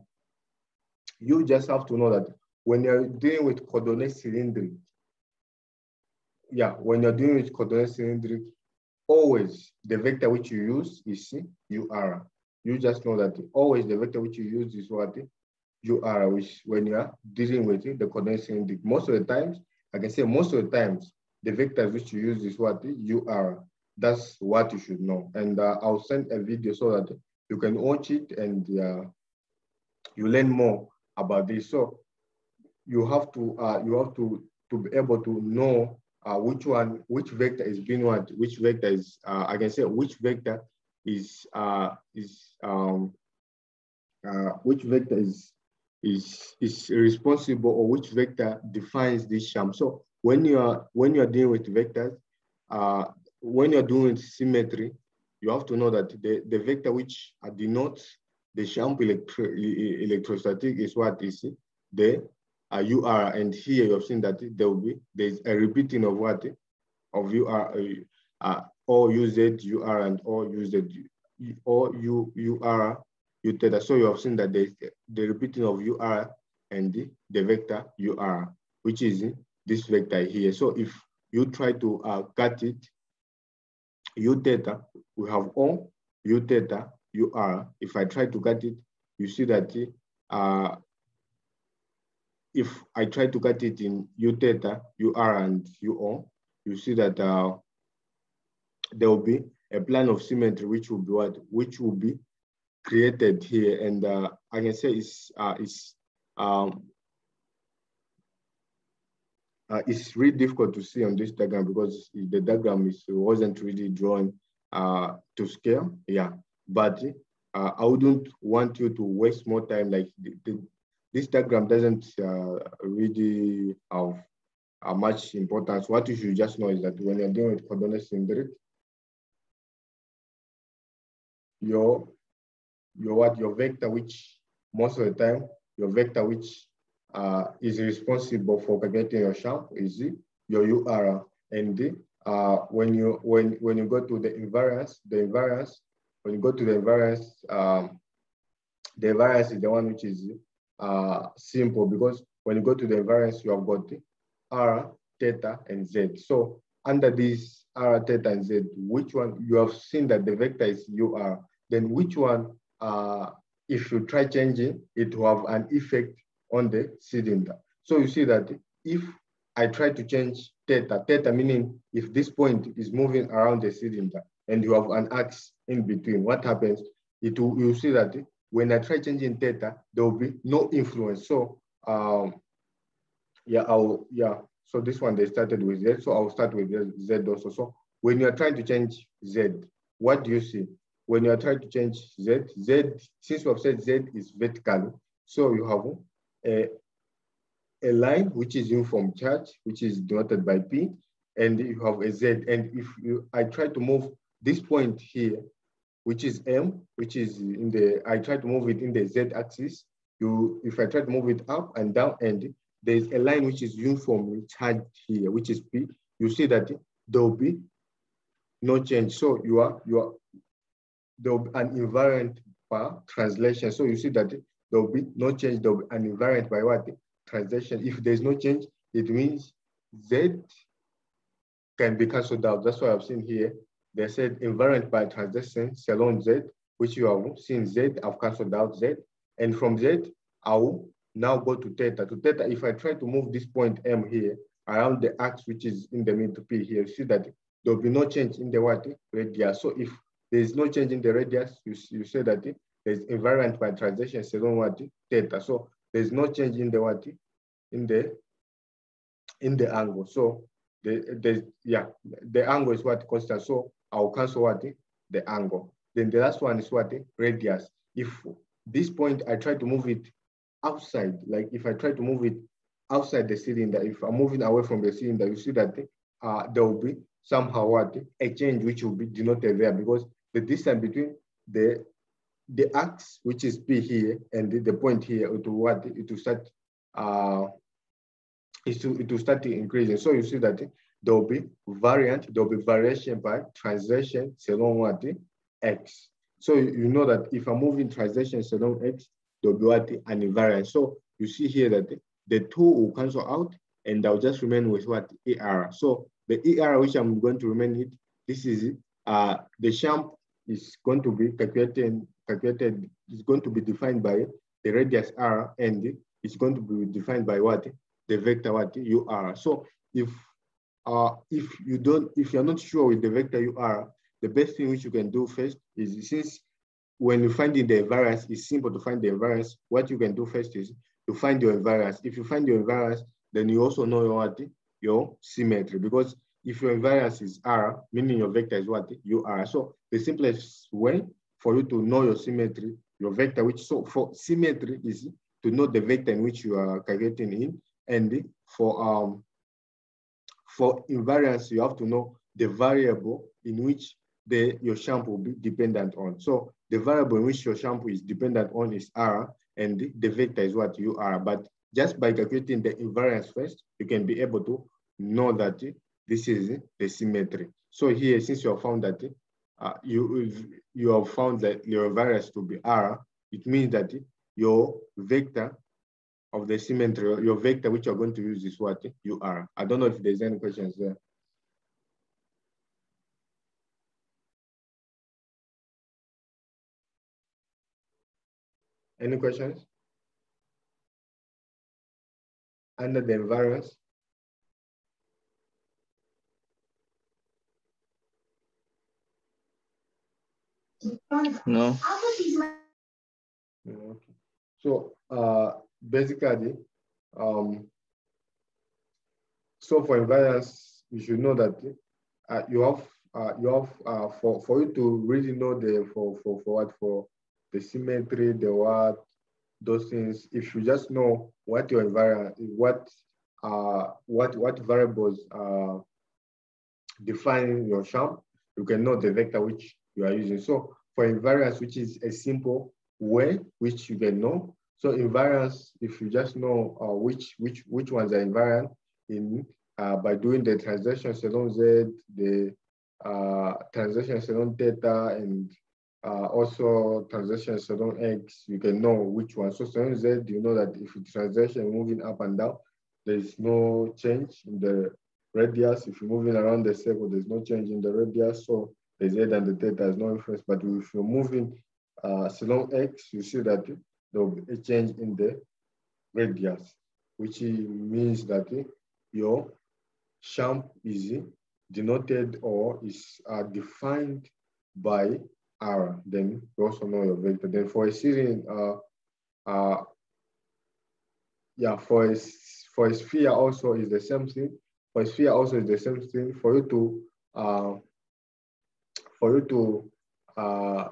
A: you just have to know that when you're dealing with coordinate cylindric, yeah, when you're dealing with coordinate cylindric, always the vector which you use is UR. You are, you just know that always the vector which you use is what UR, which when you are dealing with the coordinate cylindric. Most of the times, I can say most of the times, the vector which you use is what UR. That's what you should know. And uh, I'll send a video so that you can watch it and uh, you learn more about this. So you have to uh, you have to to be able to know uh, which one which vector is being what which vector is uh, I can say which vector is uh, is um, which vector is is is responsible or which vector defines this champ. So when you are when you are dealing with vectors, uh, when you're doing symmetry, you have to know that the, the vector which denotes the champ electro, electrostatic is what is the uh, UR. And here you have seen that there will be there's a repeating of what of UR uh, uh, or UZ UR and or UZ or U UR U theta. So you have seen that there's the repeating of UR and the, the vector UR, which is this vector here. So if you try to uh, cut it, U theta, we have O, U theta, UR. If I try to cut it, you see that uh, if I try to cut it in U theta, UR and UO, you see that uh, there will be a plan of symmetry which will be what which will be created here, and uh, I can say it's uh, it's um, uh, it's really difficult to see on this diagram because the diagram is wasn't really drawn uh, to scale. Yeah, but uh, I wouldn't want you to waste more time. Like the, the, this diagram doesn't uh, really have much importance. What you should just know is that when you're dealing with coordinate cylindric, your your what your vector, which most of the time your vector which uh, is responsible for calculating your champ is your UR. And uh, when you when when you go to the invariance, the invariance when you go to the invariance, um, the invariance is the one which is uh, simple because when you go to the invariance, you have got R, theta, and Z. So under this R, theta, and Z, which one you have seen that the vector is UR, then which one, uh, if you try changing, it will have an effect on the cylinder. So you see that if I try to change theta, theta meaning if this point is moving around the cylinder and you have an axis in between, what happens? It will, you see that when I try changing theta, there will be no influence. So um, yeah, I'll, yeah. So this one, they started with Z. So I'll start with Z also. So when you're trying to change Z, what do you see? When you're trying to change Z, Z, since we have said Z is vertical, so you have a, a line which is uniform charge, which is denoted by P, and you have a Z. And if you, I try to move this point here, which is M, which is in the, I try to move it in the Z axis. You, if I try to move it up and down, and there's a line which is uniformly charged here, which is P, you see that there will be no change. So you are, you are, there will be an invariant by translation. So you see that there will be no change, there will be an invariant by what? Translation. If there's no change, it means Z can be cancelled out. That's what I've seen here. They said invariant by translation, selon Z, which you have seen Z, I've cancelled out Z. And from Z, I will now go to theta. To theta, if I try to move this point M here around the axis, which is in the middle P here, see that there will be no change in the what radius. So if there is no change in the radius, you, you say that there's invariant by translation, selon what theta. So there's no change in the what in the in the angle. So the, the yeah, the angle is what constant. So I'll cancel what? The angle. Then the last one is what? Radius. If this point, I try to move it outside. Like if I try to move it outside the cylinder, if I'm moving away from the cylinder, you see that uh, there will be somehow what a change which will be denoted there because the distance between the the axe, which is P here, and the, the point here, to what it will start uh, is to it will start increasing. So you see that there will be variant, there will be variation by translation along what x. So you know that if I'm moving translation along x, there will be what an invariant. So you see here that the two will cancel out and I'll just remain with what ER. So the ER which I'm going to remain it, this is uh, the champ is going to be calculated, calculated, is going to be defined by the radius R and it's going to be defined by what? The vector what you are. So if uh, if you don't, if you're not sure with the vector you are, the best thing which you can do first is since when you find the invariance, it's simple to find the invariance. What you can do first is to find your invariance. If you find your invariance, then you also know what your symmetry because if your invariance is R, meaning your vector is what you are. So the simplest way for you to know your symmetry, your vector, which so for symmetry is to know the vector in which you are calculating in, and for um for invariance, you have to know the variable in which the your shampoo will be dependent on. So the variable in which your shampoo is dependent on is R, and the, the vector is what you are. But just by calculating the invariance first, you can be able to know that this is the symmetry. So here, since you have found that uh, you, you have found that your variance to be R, it means that your vector of the symmetry, your vector which you're going to use is what you are. I don't know if there's any questions there. Any questions? Under the invariance?
C: No.
A: Okay. So uh, basically, um, so for invariance, you should know that uh, you have uh, you have uh, for for you to really know the for for for what for the symmetry, the what those things. If you just know what your environment, what uh what what variables uh define your champ, you can know the vector which you are using. So for invariance, which is a simple way which you can know. So invariance, if you just know uh, which which which ones are invariant in uh, by doing the translation along z, the uh, along theta, and uh, also translation along x, you can know which one. So along z, you know that if you translation moving up and down, there is no change in the radius. If you're moving around the circle, there's no change in the radius. So the z and the theta is no influence. But if you're moving uh, along x, you see that there will be a change in the radius, which means that your champ is denoted or is uh, defined by R. Then you also know your vector. Then for a Syrian, uh, uh, yeah, for a, for a sphere also is the same thing. For a sphere also is the same thing. For you to uh, for you to uh,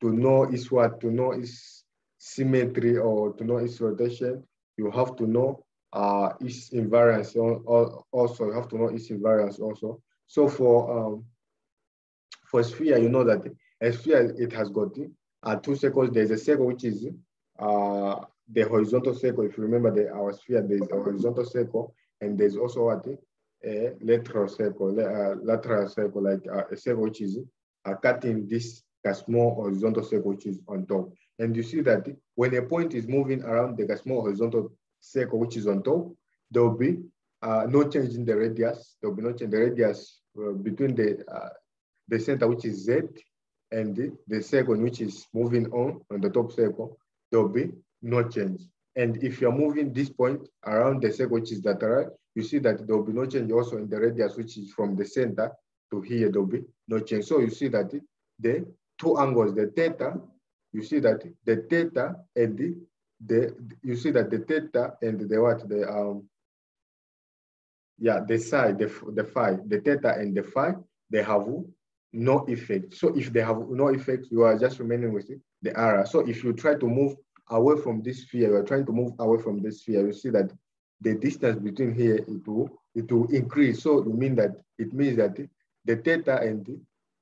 A: to know is what to know is symmetry or to know its rotation, you have to know uh, its invariance also. You have to know its invariance also. So for um, for sphere, you know that a sphere it has got uh, two circles. There's a circle which is uh, the horizontal circle. If you remember the our sphere, there's a horizontal circle, and there's also what lateral circle, uh, like uh, a circle which is uh, cutting this small horizontal circle which is on top. And you see that when a point is moving around the small horizontal circle which is on top, there will be uh, no change in the radius. There will be no change. in The radius uh, between the uh, the center which is Z and the, the circle which is moving on on the top circle, there will be no change. And if you're moving this point around the circle which is lateral, you see that there will be no change also in the radius which is from the center to here, there will be no change. So you see that the two angles, the theta, you see that the theta and the, the you see that the theta and the what the um yeah the side the the phi the theta and the phi they have no effect. So if they have no effect, you are just remaining with the error. So if you try to move away from this sphere, are trying to move away from this sphere, you see that the distance between here, it will, it will increase. So it mean that it means that the theta and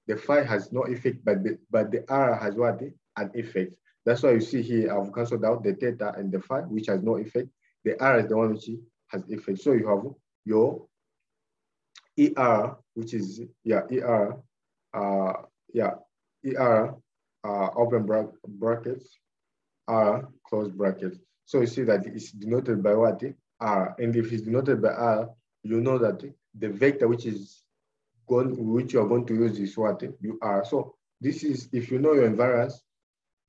A: the, phi has no effect, but the, but the r has what? An effect. That's why you see here, I've canceled out the theta and the phi, which has no effect. The r is the one which has effect. So you have your ER, which is, yeah, ER, uh, yeah, ER, uh, open bra brackets, R, close brackets. So you see that it's denoted by what? R. And if it's denoted by R, you know that the vector which is going, which you are going to use is what? You are. So this is, if you know your invariance,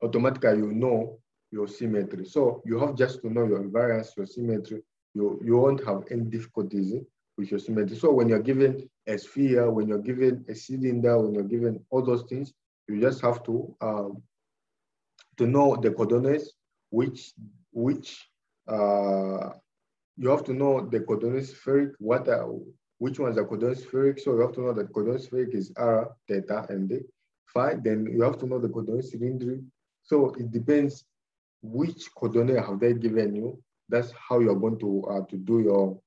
A: automatically you know your symmetry. So you have just to know your invariance, your symmetry. You, you won't have any difficulties with your symmetry. So when you're given a sphere, when you're given a cylinder, when you're given all those things, you just have to um, to know the coordinates, which which uh, you have to know the coordinate spheric, what are, which ones are coordinate spheric. So you have to know that coordinate spheric is r, theta, and the phi. Then you have to know the coordinate cylindric. So it depends which coordinate have they given you. That's how you're going to uh, to do your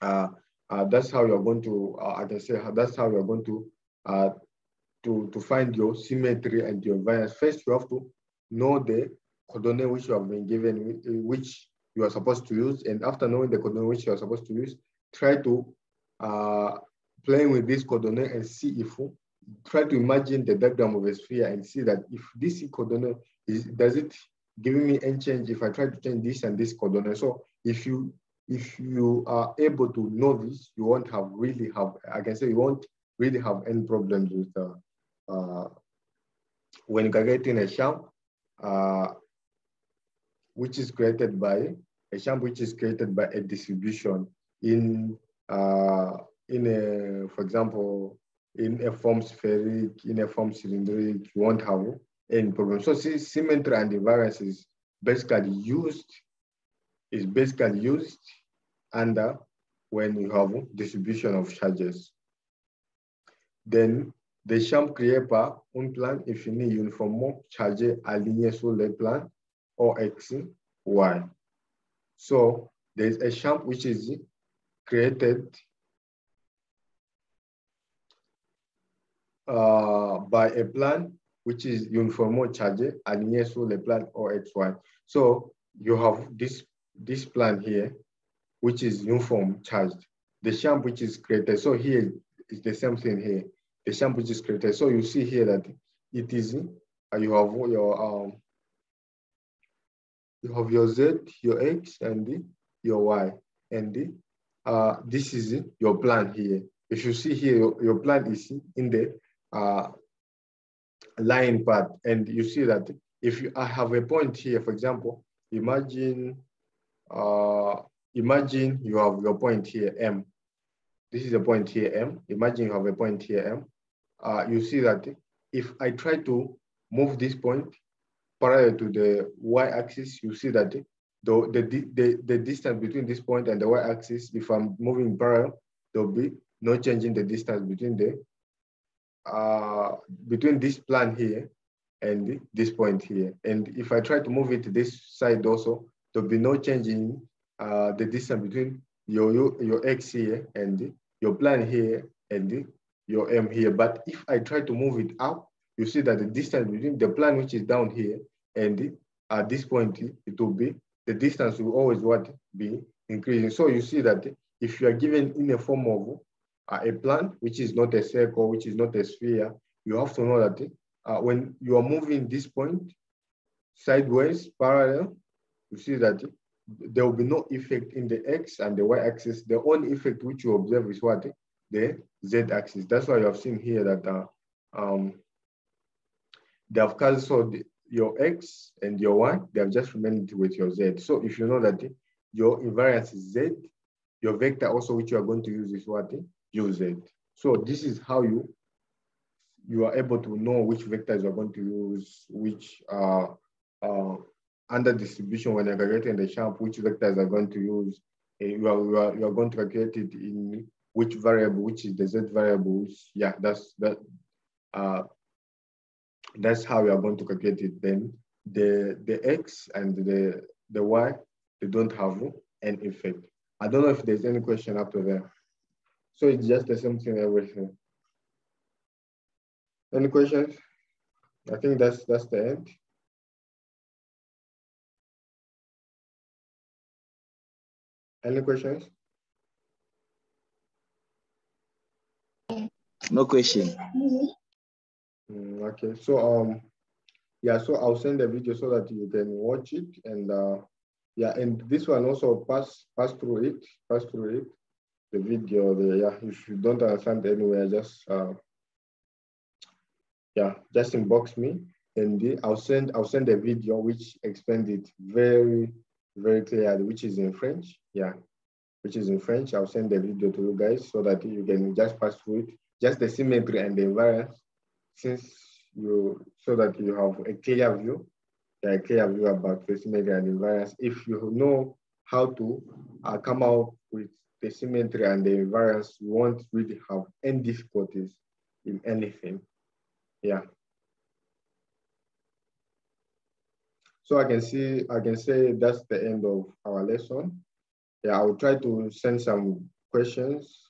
A: uh, uh, that's how you're going to, uh, I can say, that's how you're going to, uh, to, to find your symmetry and your variance. First, you have to know the coordinate which you have been given, which you are supposed to use. And after knowing the coordinate which you are supposed to use, try to uh, play with this coordinate and see if, you try to imagine the diagram of a sphere and see that if this coordinate is, does it giving me any change if I try to change this and this coordinate. So if you if you are able to know this, you won't have really have, I can say you won't really have any problems with uh, uh, when calculating a champ, uh, which is created by, a champ which is created by a distribution in, uh, in a, for example, in a form spheric, in a form cylindric, you won't have any problem. So see, symmetry and invariance is basically used is basically used under when you have distribution of charges. Then, des champs créés par un plan infini uniformément chargé aligné sur le plan OX, Y. So there's a champ which is created uh, by a plan which is uniformly chargé aligné sur le plan OXY. So you have this, this plan here which is uniform charged. The champ which is created, so here is the same thing here. The which is created. So you see here that it is, uh, you have your, um, you have your Z, your X, and the, your Y. And uh, this is your plan here. If you see here, your, your plan is in the uh, line part. And you see that if you I have a point here, for example, imagine uh, imagine you have your point here, M. This is a point here, M. Imagine you have a point here, M. Uh, you see that if I try to move this point parallel to the y-axis, you see that the, the, the, the distance between this point and the y-axis, if I'm moving parallel, there'll be no change in the distance between the uh, between this plan here and this point here. And if I try to move it to this side also, there'll be no change in uh, the distance between your, your, your x here and your plan here and your m here. But if I try to move it up, you see that the distance between the plan which is down here and at this point, it will be, the distance will always what be increasing. So you see that if you are given in a form of uh, a plan, which is not a circle, which is not a sphere, you have to know that uh, when you are moving this point sideways, parallel, you see that there will be no effect in the x and the y axis. The only effect which you observe is what? The z axis. That's why you have seen here that uh, um, they have cancelled your x and your y. They have just remained with your z. So if you know that your invariance is z, your vector also which you are going to use is what? Uz. So this is how you you are able to know which vectors you're going to use, which uh, uh, under distribution when you're calculating the champ, which vectors are going to use. Uh, you, are, you, are, you are going to calculate it in which variable, which is the z variable, which, yeah, that's that. Uh, that's how we are going to calculate it. Then the the x and the the y, they don't have an effect. I don't know if there's any question after that. So it's just the same thing everything. Any questions? I think that's that's the end. Any questions?
C: No question.
A: Mm, okay, so um, yeah, so I'll send the video so that you can watch it and uh, yeah, and this one also pass pass through it, pass through it, the video. The yeah, if you don't understand anywhere, just uh, yeah, just inbox me and I'll send I'll send a video which explains it very very clearly, which is in French. Yeah, which is in French. I'll send the video to you guys so that you can just pass through it, just the symmetry and the invariance, since you so that you have a clear view, a clear view about the symmetry and invariance. If you know how to uh, come out with the symmetry and the invariance, you won't really have any difficulties in anything. Yeah. So I can see, I can say that's the end of our lesson. Yeah, I will try to send some questions.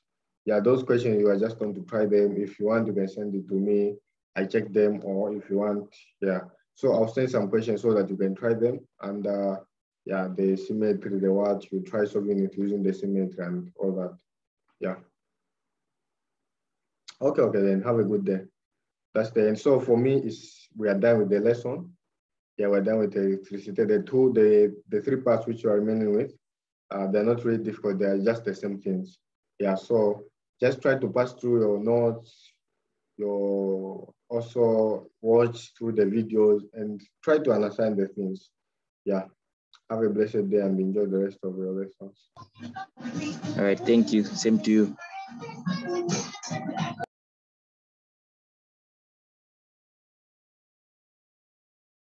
A: Yeah, those questions, you are just going to try them. If you want, you can send it to me. I check them, or if you want, yeah. So I'll send some questions so that you can try them. And uh, yeah, the symmetry, the what, you try solving it using the symmetry and all that. Yeah. Okay, okay, then have a good day. That's the end. So for me, is we are done with the lesson yeah, we're done with the electricity. The two, the, the three parts which you are remaining with, uh, they're not really difficult. They're just the same things. Yeah, so just try to pass through your notes, your also watch through the videos and try to understand the things. Yeah. Have a blessed day and enjoy the rest of your lessons.
C: All right, thank you. Same to you.